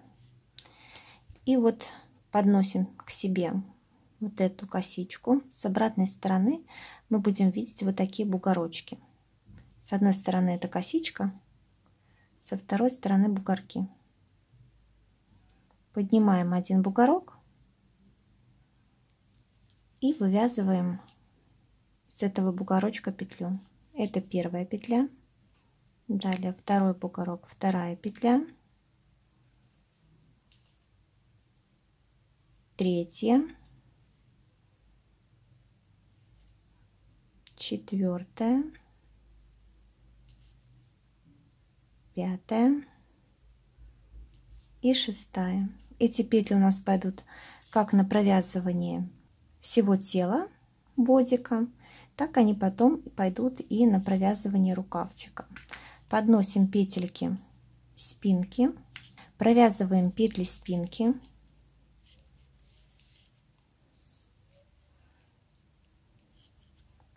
И вот подносим к себе вот эту косичку. С обратной стороны мы будем видеть вот такие бугорочки. С одной стороны это косичка, со второй стороны бугорки. Поднимаем один бугорок и вывязываем с этого бугорочка петлю. Это первая петля. Далее второй бугорок, вторая петля. Третья. Четвертая. Пятая и шестая. Эти петли у нас пойдут как на провязывание всего тела бодика, так они потом пойдут и на провязывание рукавчика. Подносим петельки спинки, провязываем петли спинки.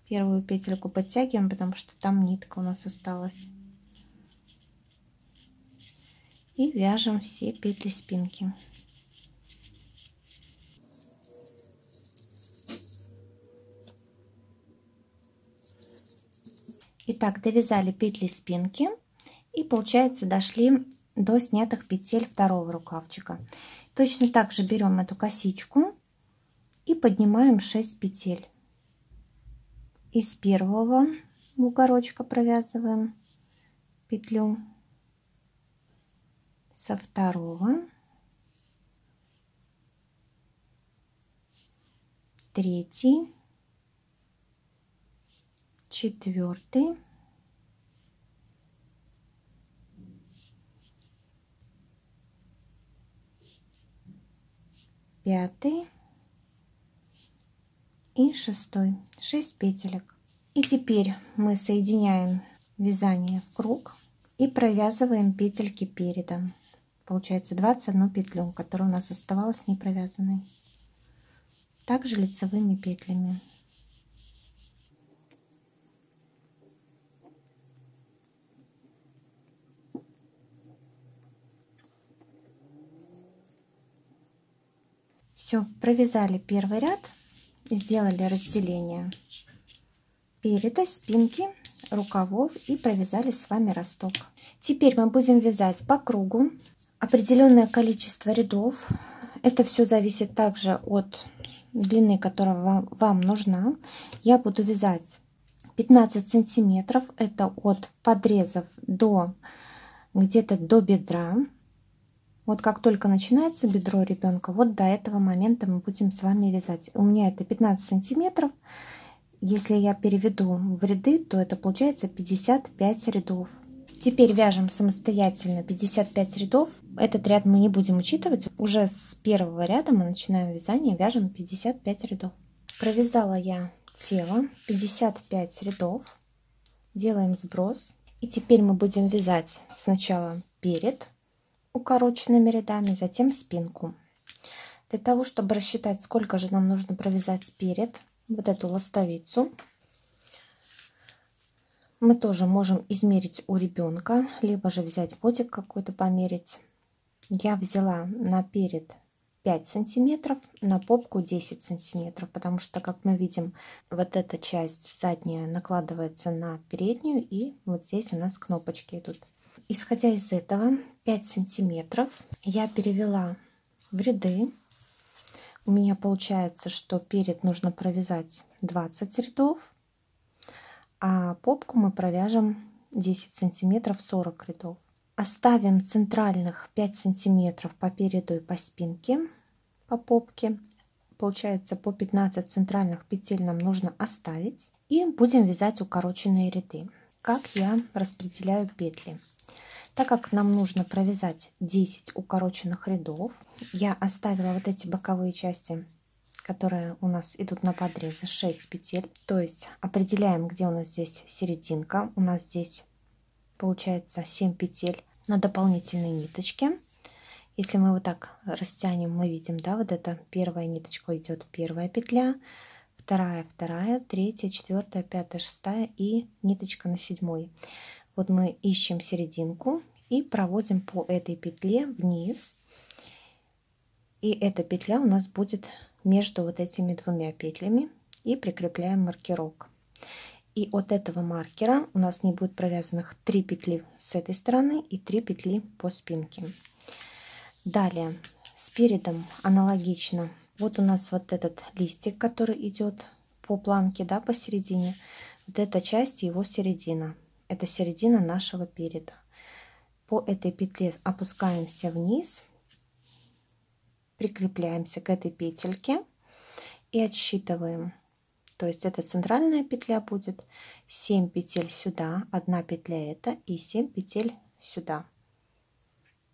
Первую петельку подтягиваем, потому что там нитка у нас осталась. И вяжем все петли спинки. Итак, довязали петли спинки и получается дошли до снятых петель второго рукавчика. Точно так же берем эту косичку и поднимаем 6 петель. Из первого бугорочка провязываем петлю со второго, третий, четвертый, пятый. И шестой. шесть петелек. И теперь мы соединяем вязание в круг и провязываем петельки передом получается 21 петлю, которая у нас оставалась не провязанной. Также лицевыми петлями. Все, провязали первый ряд, сделали разделение переда, спинки, рукавов и провязали с вами росток. Теперь мы будем вязать по кругу определенное количество рядов. Это все зависит также от длины, которая вам, вам нужна. Я буду вязать 15 сантиметров. Это от подрезов до где-то до бедра. Вот как только начинается бедро ребенка, вот до этого момента мы будем с вами вязать. У меня это 15 сантиметров. Если я переведу в ряды, то это получается 55 рядов. Теперь вяжем самостоятельно 55 рядов. Этот ряд мы не будем учитывать. Уже с первого ряда мы начинаем вязание, вяжем 55 рядов. Провязала я тело 55 рядов. Делаем сброс. И теперь мы будем вязать сначала перед укороченными рядами, затем спинку. Для того, чтобы рассчитать, сколько же нам нужно провязать перед вот эту ластовицу, мы тоже можем измерить у ребенка, либо же взять бодик какой-то померить. Я взяла на перед 5 сантиметров, на попку 10 сантиметров, потому что, как мы видим, вот эта часть задняя накладывается на переднюю, и вот здесь у нас кнопочки идут. Исходя из этого, 5 сантиметров я перевела в ряды. У меня получается, что перед нужно провязать 20 рядов, а попку мы провяжем 10 сантиметров 40 рядов. Оставим центральных 5 сантиметров по переду и по спинке, по попке. Получается по 15 центральных петель нам нужно оставить. И будем вязать укороченные ряды. Как я распределяю петли. Так как нам нужно провязать 10 укороченных рядов, я оставила вот эти боковые части, которые у нас идут на подрезы, 6 петель. То есть определяем, где у нас здесь серединка. У нас здесь получается 7 петель на дополнительной ниточке. Если мы вот так растянем, мы видим, да, вот эта первая ниточка идет первая петля, вторая, вторая, третья, четвертая, пятая, шестая и ниточка на седьмой. Вот мы ищем серединку и проводим по этой петле вниз. И эта петля у нас будет между вот этими двумя петлями и прикрепляем маркерок. И от этого маркера у нас не будет провязанных 3 петли с этой стороны и 3 петли по спинке. Далее с аналогично. Вот у нас вот этот листик, который идет по планке, да, посередине. Вот эта часть его середина. Это середина нашего переда. По этой петле опускаемся вниз, прикрепляемся к этой петельке и отсчитываем то есть это центральная петля будет 7 петель сюда, 1 петля это и 7 петель сюда.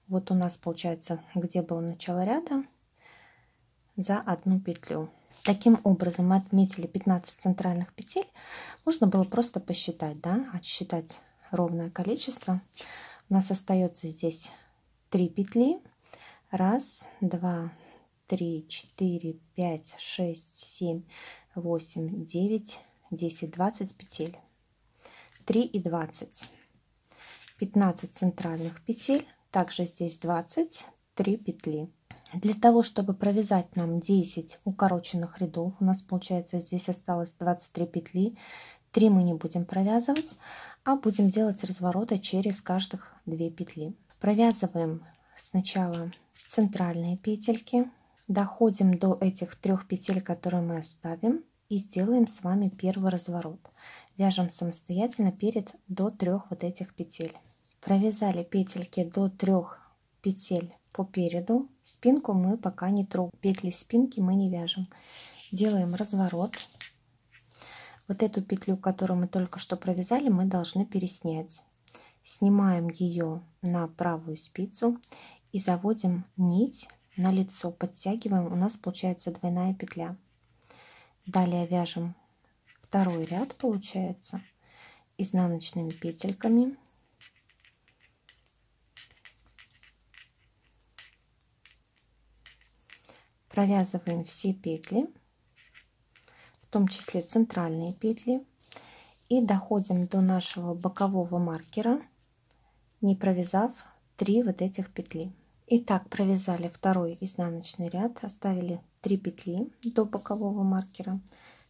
Вот у нас получается, где было начало ряда, за одну петлю. Таким образом мы отметили 15 центральных петель. Можно было просто посчитать, да, отсчитать ровное количество. У нас остается здесь 3 петли. Раз, два, три, четыре, пять, шесть, семь, 8, 9, 10, 20 петель. 3 и 20. 15 центральных петель. Также здесь 20, 3 петли. Для того, чтобы провязать нам 10 укороченных рядов, у нас получается здесь осталось 23 петли. 3 мы не будем провязывать, а будем делать развороты через каждых 2 петли. Провязываем сначала центральные петельки доходим до этих трех петель, которые мы оставим, и сделаем с вами первый разворот. Вяжем самостоятельно перед до трех вот этих петель. Провязали петельки до трех петель по переду. Спинку мы пока не трогаем. Петли спинки мы не вяжем. Делаем разворот. Вот эту петлю, которую мы только что провязали, мы должны переснять. Снимаем ее на правую спицу и заводим нить на лицо подтягиваем, у нас получается двойная петля. Далее вяжем второй ряд, получается, изнаночными петельками. Провязываем все петли, в том числе центральные петли, и доходим до нашего бокового маркера, не провязав 3 вот этих петли. Итак, провязали второй изнаночный ряд, оставили 3 петли до бокового маркера.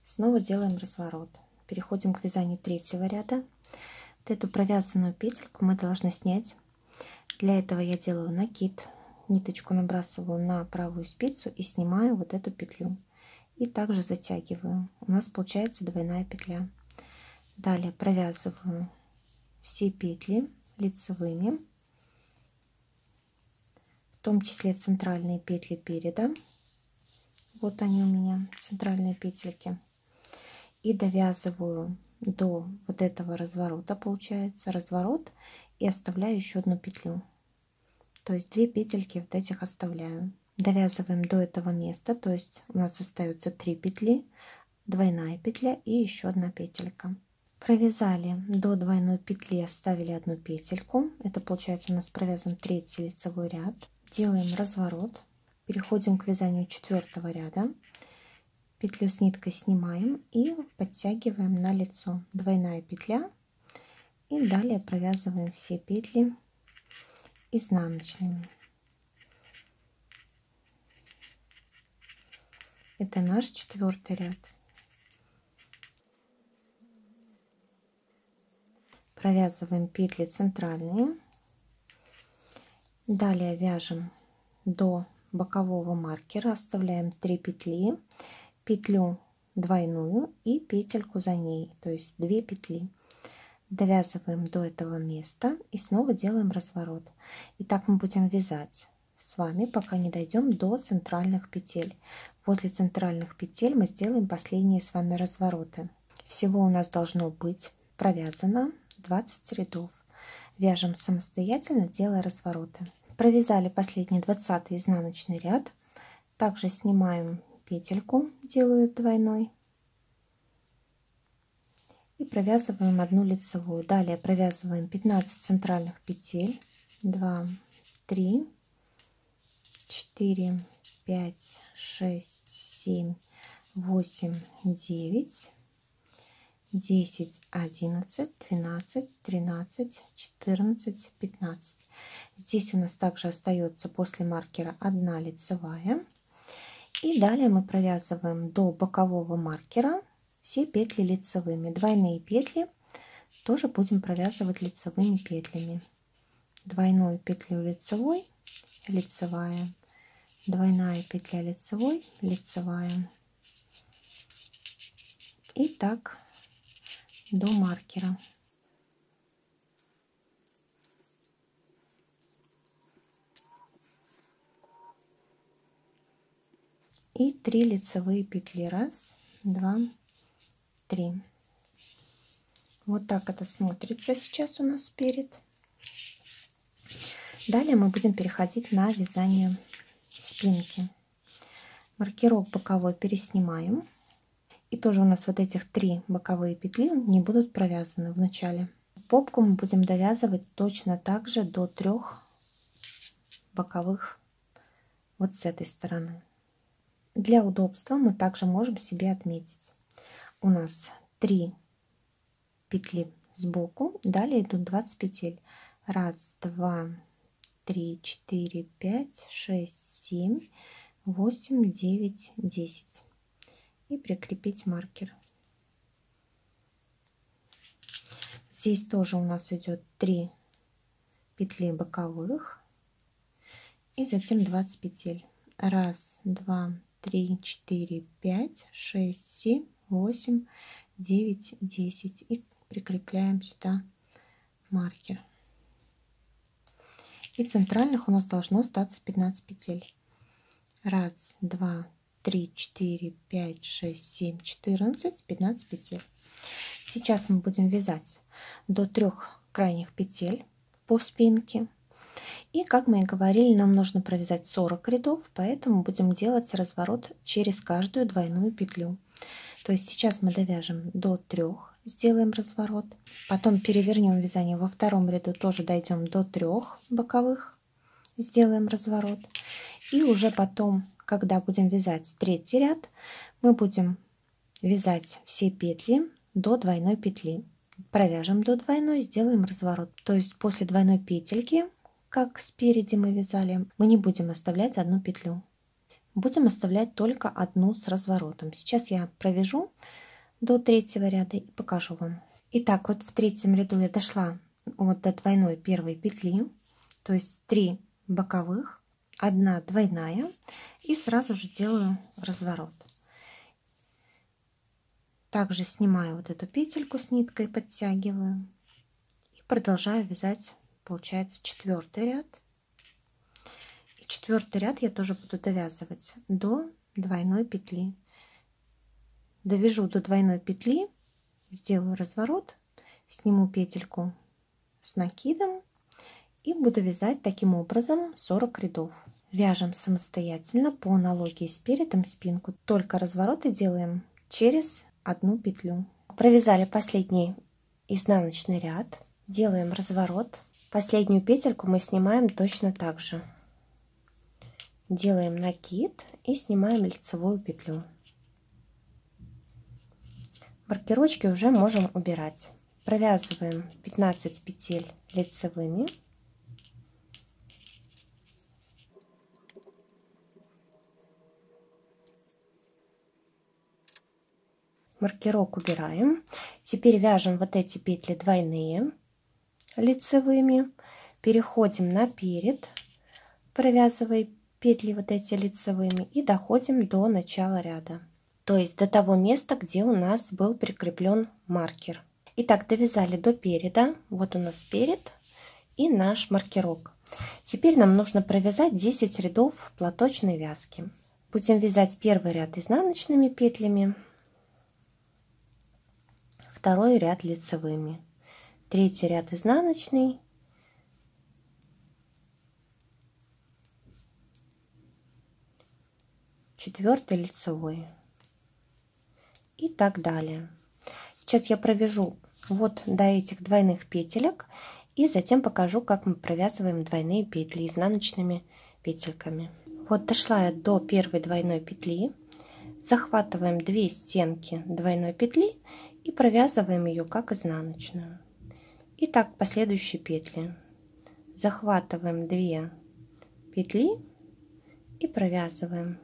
Снова делаем разворот. Переходим к вязанию третьего ряда. Вот эту провязанную петельку мы должны снять. Для этого я делаю накид. Ниточку набрасываю на правую спицу и снимаю вот эту петлю. И также затягиваю. У нас получается двойная петля. Далее провязываю все петли лицевыми том числе центральные петли переда. Вот они у меня, центральные петельки. И довязываю до вот этого разворота, получается разворот. и оставляю еще одну петлю. То есть две петельки вот этих оставляю. Довязываем до этого места, то есть у нас остается 3 петли, двойная петля и еще одна петелька. Провязали до двойной петли, оставили одну петельку. Это получается у нас провязан третий лицевой ряд. Делаем разворот. Переходим к вязанию четвертого ряда. Петлю с ниткой снимаем и подтягиваем на лицо. Двойная петля. И далее провязываем все петли изнаночными. Это наш четвертый ряд. Провязываем петли центральные. Далее вяжем до бокового маркера, оставляем 3 петли, петлю двойную и петельку за ней, то есть 2 петли довязываем до этого места и снова делаем разворот. И так мы будем вязать с вами, пока не дойдем до центральных петель. Возле центральных петель мы сделаем последние с вами развороты. Всего у нас должно быть провязано 20 рядов. Вяжем самостоятельно, делая развороты. Провязали последний 20 изнаночный ряд. Также снимаем петельку, делаю двойной и провязываем одну лицевую. Далее провязываем 15 центральных петель. 2, 3, 4, 5, 6, 7, 8, 9, 10, 11, 12, 13, 14, 15. Здесь у нас также остается после маркера одна лицевая. И далее мы провязываем до бокового маркера все петли лицевыми. Двойные петли тоже будем провязывать лицевыми петлями. Двойную петлю лицевой, лицевая, двойная петля лицевой, лицевая. И так до маркера. И три лицевые петли. Раз, два, 3. Вот так это смотрится сейчас у нас перед. Далее мы будем переходить на вязание спинки. Маркировок боковой переснимаем. И тоже у нас вот этих три боковые петли не будут провязаны в начале. Попку мы будем довязывать точно так же до трех боковых вот с этой стороны. Для удобства мы также можем себе отметить у нас 3 петли сбоку, далее идут 20 петель. Раз, два, три, четыре, пять, шесть, семь, восемь, девять, десять. И прикрепить маркер. Здесь тоже у нас идет 3 петли боковых и затем 20 петель. Раз, два, три, четыре, пять, шесть, семь, 8, 9, 10 и прикрепляем сюда маркер. И центральных у нас должно остаться 15 петель. Раз, два, три, четыре, пять, шесть, семь, четырнадцать, пятнадцать петель. Сейчас мы будем вязать до трех крайних петель по спинке. И, как мы и говорили, нам нужно провязать 40 рядов, поэтому будем делать разворот через каждую двойную петлю. То есть сейчас мы довяжем до трех, сделаем разворот, потом перевернем вязание во втором ряду, тоже дойдем до трех боковых, сделаем разворот. И уже потом, когда будем вязать третий ряд, мы будем вязать все петли до двойной петли. Провяжем до двойной, сделаем разворот. То есть после двойной петельки, как спереди мы вязали, мы не будем оставлять одну петлю будем оставлять только одну с разворотом. Сейчас я провяжу до третьего ряда и покажу вам. Итак, вот в третьем ряду я дошла вот до двойной первой петли, то есть 3 боковых, одна двойная и сразу же делаю разворот. Также снимаю вот эту петельку с ниткой, подтягиваю и продолжаю вязать, получается, четвертый ряд четвертый ряд я тоже буду довязывать до двойной петли довяжу до двойной петли сделаю разворот сниму петельку с накидом и буду вязать таким образом 40 рядов. Вяжем самостоятельно по аналогии с передом спинку, только развороты делаем через одну петлю. Провязали последний изнаночный ряд, делаем разворот. Последнюю петельку мы снимаем точно так же. Делаем накид и снимаем лицевую петлю. Маркировочки уже можем убирать. Провязываем 15 петель лицевыми. Маркировок убираем. Теперь вяжем вот эти петли двойные лицевыми. Переходим на перед, провязывая петли вот эти лицевыми и доходим до начала ряда. То есть до того места, где у нас был прикреплен маркер. Итак, довязали до переда. Вот у нас перед и наш маркерок. Теперь нам нужно провязать 10 рядов платочной вязки. Будем вязать первый ряд изнаночными петлями, второй ряд лицевыми, третий ряд изнаночный, четвертый лицевой и так далее. Сейчас я провяжу вот до этих двойных петелек и затем покажу, как мы провязываем двойные петли изнаночными петельками. Вот дошла я до первой двойной петли, захватываем две стенки двойной петли и провязываем ее как изнаночную. И так по следующей петли. Захватываем 2 петли и провязываем.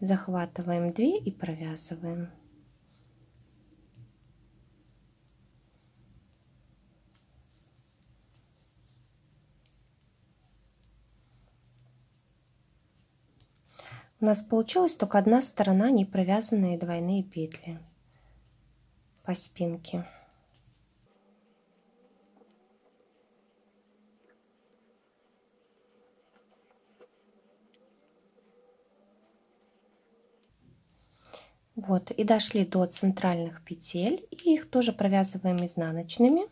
Захватываем 2 и провязываем. У нас получилась только одна сторона не провязанные двойные петли по спинке. Вот, и дошли до центральных петель, и их тоже провязываем изнаночными.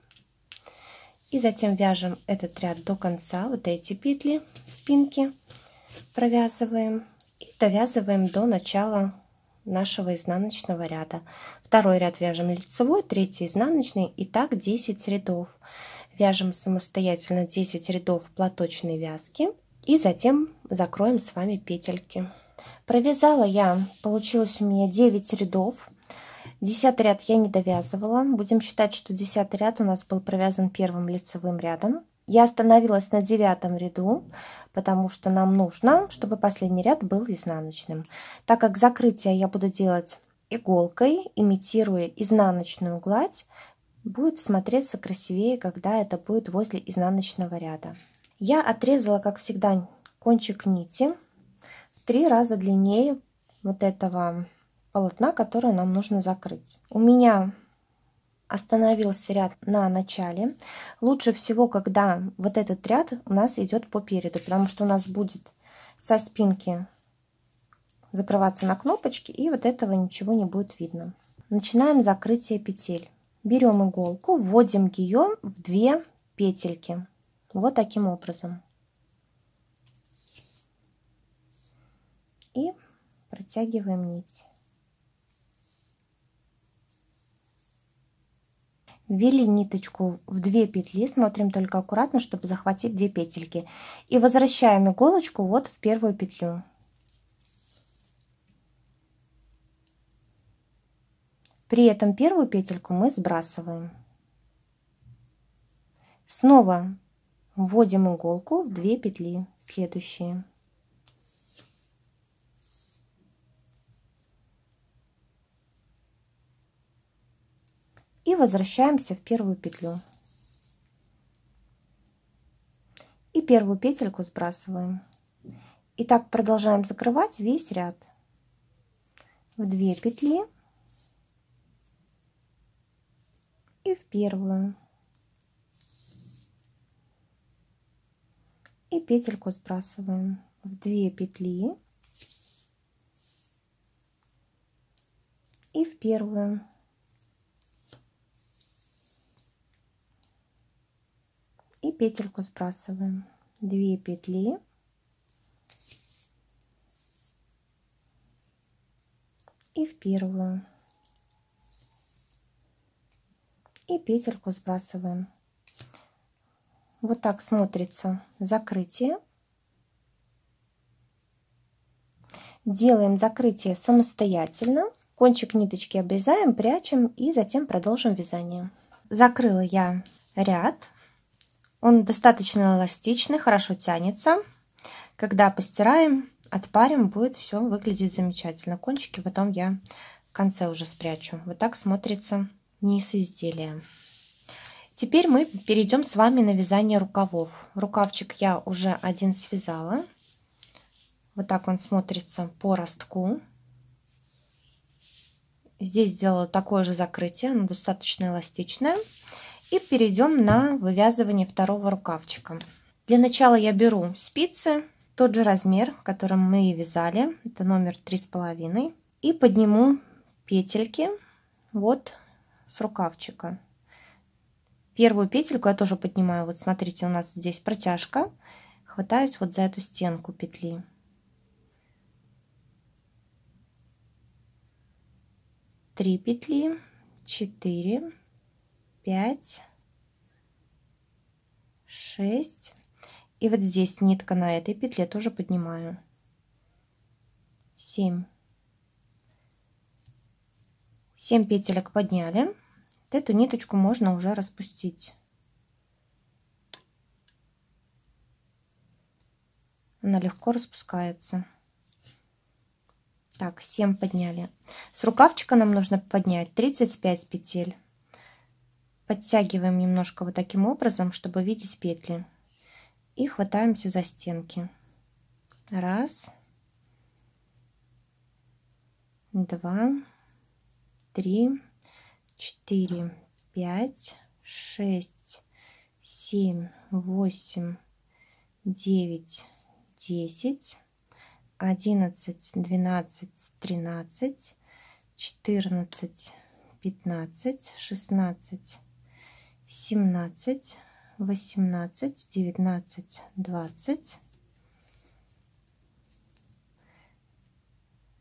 И затем вяжем этот ряд до конца, вот эти петли спинки провязываем и довязываем до начала нашего изнаночного ряда. Второй ряд вяжем лицевой, третий изнаночный и так 10 рядов. Вяжем самостоятельно 10 рядов платочной вязки и затем закроем с вами петельки. Провязала я, получилось у меня 9 рядов. Десятый ряд я не довязывала. Будем считать, что десятый ряд у нас был провязан первым лицевым рядом. Я остановилась на девятом ряду, потому что нам нужно, чтобы последний ряд был изнаночным. Так как закрытие я буду делать иголкой, имитируя изнаночную гладь, будет смотреться красивее, когда это будет возле изнаночного ряда. Я отрезала, как всегда, кончик нити в три раза длиннее вот этого полотна, которое нам нужно закрыть. У меня остановился ряд на начале. Лучше всего, когда вот этот ряд у нас идет по переду, потому что у нас будет со спинки закрываться на кнопочки, и вот этого ничего не будет видно. Начинаем закрытие петель. Берем иголку, вводим ее в две петельки. Вот таким образом. И протягиваем нить. Ввели ниточку в две петли, смотрим только аккуратно, чтобы захватить две петельки. И возвращаем иголочку вот в первую петлю. При этом первую петельку мы сбрасываем. Снова вводим иголку в две петли следующие. и возвращаемся в первую петлю. И первую петельку сбрасываем. И так продолжаем закрывать весь ряд. В две петли и в первую. И петельку сбрасываем в две петли и в первую. петельку сбрасываем 2 петли и в первую и петельку сбрасываем вот так смотрится закрытие делаем закрытие самостоятельно кончик ниточки обрезаем прячем и затем продолжим вязание закрыла я ряд он достаточно эластичный, хорошо тянется. Когда постираем, отпарим, будет все выглядеть замечательно. Кончики потом я в конце уже спрячу. Вот так смотрится низ изделия. Теперь мы перейдем с вами на вязание рукавов. Рукавчик я уже один связала. Вот так он смотрится по ростку. Здесь сделала такое же закрытие, оно достаточно эластичное. И перейдем на вывязывание второго рукавчика. Для начала я беру спицы, тот же размер, которым мы и вязали, это номер три с половиной, и подниму петельки вот с рукавчика. Первую петельку я тоже поднимаю, вот смотрите, у нас здесь протяжка, хватаюсь вот за эту стенку петли. Три петли, четыре, пять, шесть. И вот здесь нитка на этой петле тоже поднимаю. Семь. Семь петелек подняли. Эту ниточку можно уже распустить. Она легко распускается. Так, 7 подняли. С рукавчика нам нужно поднять 35 петель. Подтягиваем немножко вот таким образом, чтобы видеть петли. И хватаемся за стенки. Раз. Два. Три. Четыре. Пять. Шесть. Семь. Восемь. Девять. Десять. Одиннадцать. Двенадцать. Тринадцать. Четырнадцать. Пятнадцать. Шестнадцать семнадцать, восемнадцать, девятнадцать, двадцать,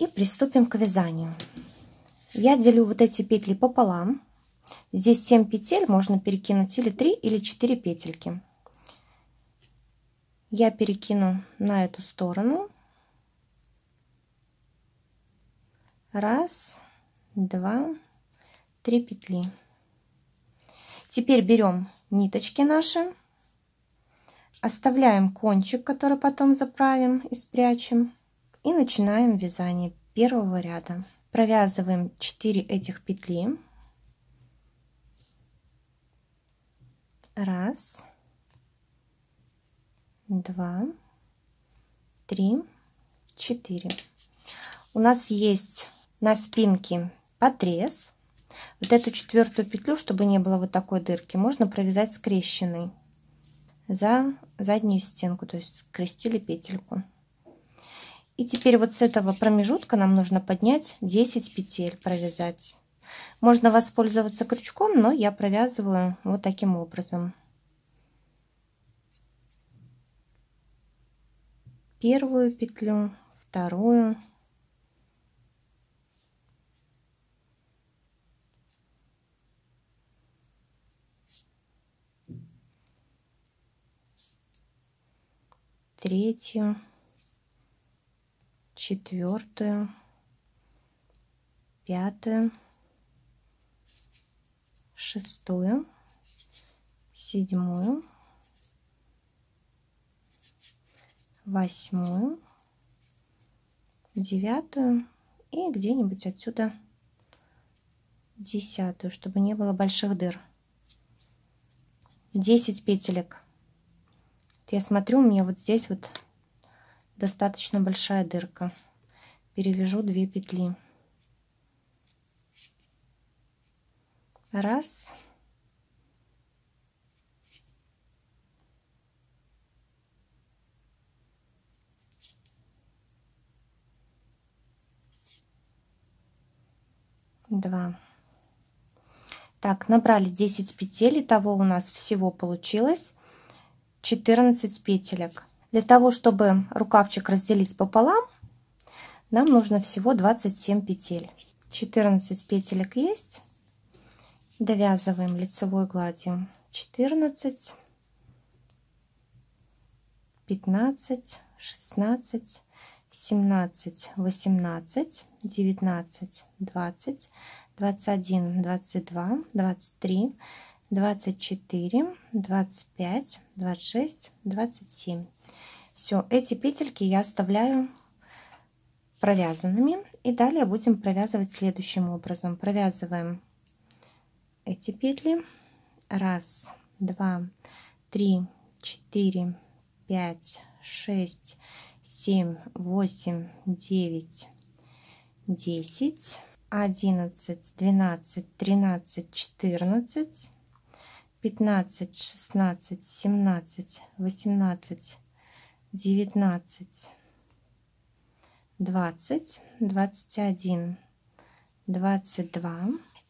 И приступим к вязанию. Я делю вот эти петли пополам Здесь 7 петель, можно перекинуть или 3, или 4 петельки. Я перекину на эту сторону. Раз, два, три петли. Теперь берем ниточки наши, оставляем кончик, который потом заправим и спрячем, и начинаем вязание первого ряда. Провязываем 4 этих петли. Раз, два, три, четыре. У нас есть на спинке отрез. Вот эту четвертую петлю, чтобы не было вот такой дырки, можно провязать скрещенной за заднюю стенку, то есть скрестили петельку. И теперь вот с этого промежутка нам нужно поднять 10 петель, провязать. Можно воспользоваться крючком, но я провязываю вот таким образом. Первую петлю, вторую. Третью, четвертую, пятую шестую, седьмую, восьмую, девятую и где-нибудь отсюда десятую, чтобы не было больших дыр. 10 петелек. Я смотрю, у меня вот здесь вот достаточно большая дырка. Перевяжу 2 петли. Раз. Два. Так, набрали 10 петель. Итого у нас всего получилось 14 петелек. Для того, чтобы рукавчик разделить пополам, нам нужно всего 27 петель. 14 петелек есть. Довязываем лицевой гладью 14, 15, 16, 17, 18, 19, 20, 21, 22, 23, 24, 25, 26, 27. Все, эти петельки я оставляю провязанными. И далее будем провязывать следующим образом. Провязываем эти петли. Раз, два, три, четыре, пять, шесть, семь, восемь, девять, десять, одиннадцать, двенадцать, тринадцать, четырнадцать, пятнадцать, шестнадцать, семнадцать, восемнадцать, девятнадцать, двадцать, двадцать один, двадцать два.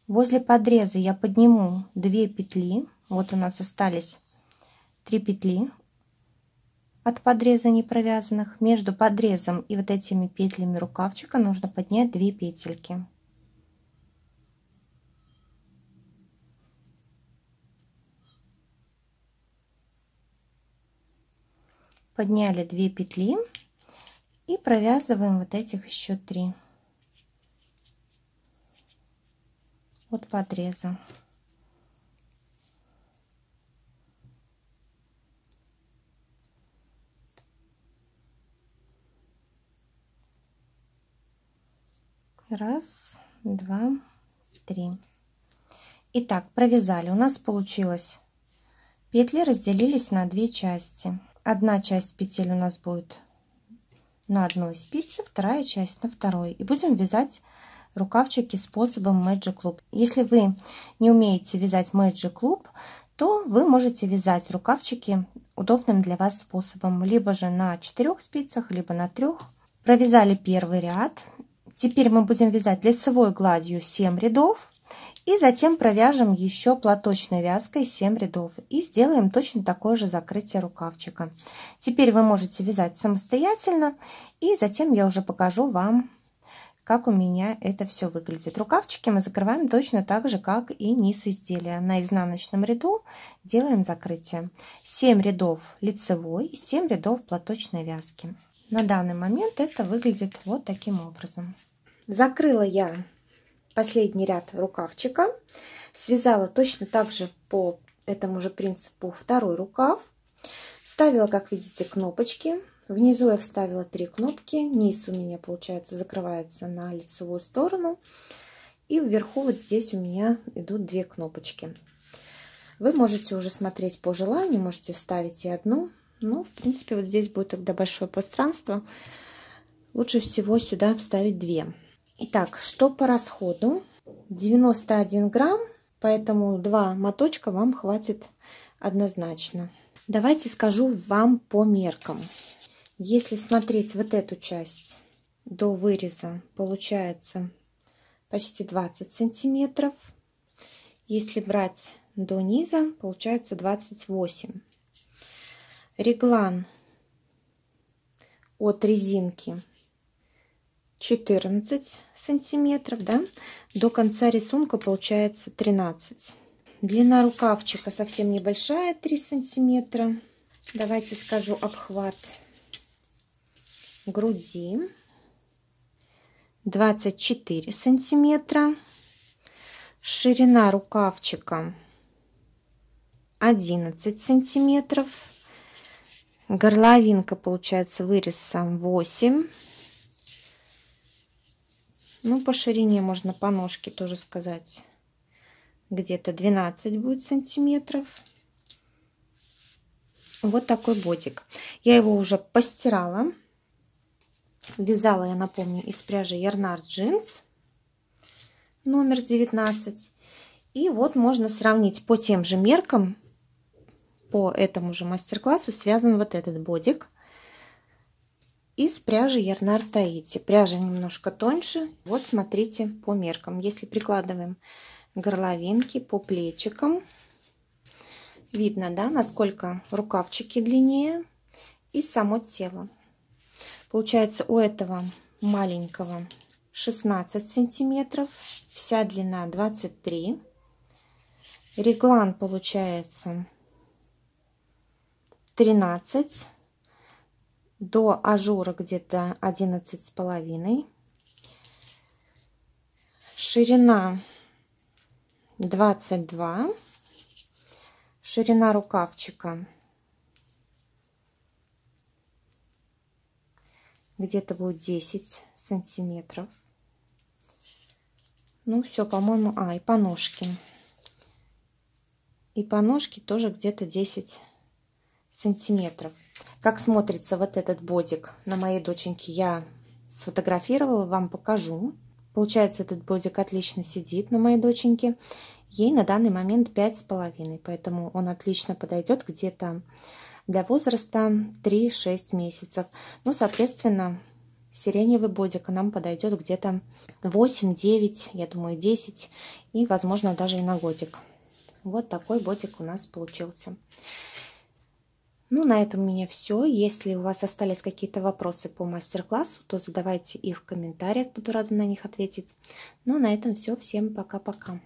Возле подреза я подниму 2 петли. Вот у нас остались 3 петли от подреза не провязанных. Между подрезом и вот этими петлями рукавчика нужно поднять 2 петельки. Подняли 2 петли и провязываем вот этих еще 3. от подреза. Раз, два, три. Итак, провязали. У нас получилось петли разделились на две части. Одна часть петель у нас будет на одной спице, вторая часть на второй. И будем вязать рукавчики способом Magic Loop. Если вы не умеете вязать Magic Loop, то вы можете вязать рукавчики удобным для вас способом, либо же на четырех спицах, либо на трех. Провязали первый ряд. Теперь мы будем вязать лицевой гладью 7 рядов. И затем провяжем еще платочной вязкой 7 рядов. И сделаем точно такое же закрытие рукавчика. Теперь вы можете вязать самостоятельно. И затем я уже покажу вам как у меня это все выглядит. Рукавчики мы закрываем точно так же, как и низ изделия. На изнаночном ряду делаем закрытие. 7 рядов лицевой, 7 рядов платочной вязки. На данный момент это выглядит вот таким образом. Закрыла я последний ряд рукавчика. Связала точно так же по этому же принципу второй рукав. Ставила, как видите, кнопочки Внизу я вставила три кнопки. Низ у меня, получается, закрывается на лицевую сторону. И вверху вот здесь у меня идут две кнопочки. Вы можете уже смотреть по желанию, можете вставить и одну. Но, в принципе, вот здесь будет тогда большое пространство. Лучше всего сюда вставить две. Итак, что по расходу? 91 грамм, поэтому два моточка вам хватит однозначно. Давайте скажу вам по меркам. Если смотреть вот эту часть до выреза, получается почти 20 сантиметров. Если брать до низа, получается 28. Реглан от резинки 14 сантиметров, да, до конца рисунка получается 13. Длина рукавчика совсем небольшая, 3 сантиметра. Давайте скажу обхват груди 24 сантиметра, ширина рукавчика 11 сантиметров, Горловинка получается вырезом 8. Ну, по ширине можно по ножке тоже сказать. Где-то 12 будет сантиметров. Вот такой бодик. Я его уже постирала. Вязала, я напомню, из пряжи Ярнар джинс номер 19. И вот можно сравнить по тем же меркам, по этому же мастер-классу связан вот этот бодик из пряжи Ярнар Таити. Пряжа немножко тоньше. Вот смотрите по меркам. Если прикладываем горловинки по плечикам, видно, да, насколько рукавчики длиннее и само тело. Получается у этого маленького 16 сантиметров, вся длина 23. Реглан получается 13 до ажура где-то 11 с половиной. Ширина 22 ширина рукавчика где-то будет 10 сантиметров. Ну все по-моему а и по ножке. И по ножке тоже где-то 10 сантиметров как смотрится вот этот бодик на моей доченьке я сфотографировала, вам покажу. Получается, этот бодик отлично сидит на моей доченьке. Ей на данный момент пять с половиной, поэтому он отлично подойдет где-то для возраста 3-6 месяцев. Ну, соответственно, сиреневый бодик нам подойдет где-то 8-9, я думаю, 10 и, возможно, даже и на годик. Вот такой бодик у нас получился. Ну, на этом у меня все. Если у вас остались какие-то вопросы по мастер-классу, то задавайте их в комментариях, буду рада на них ответить. Ну, на этом все. Всем пока-пока.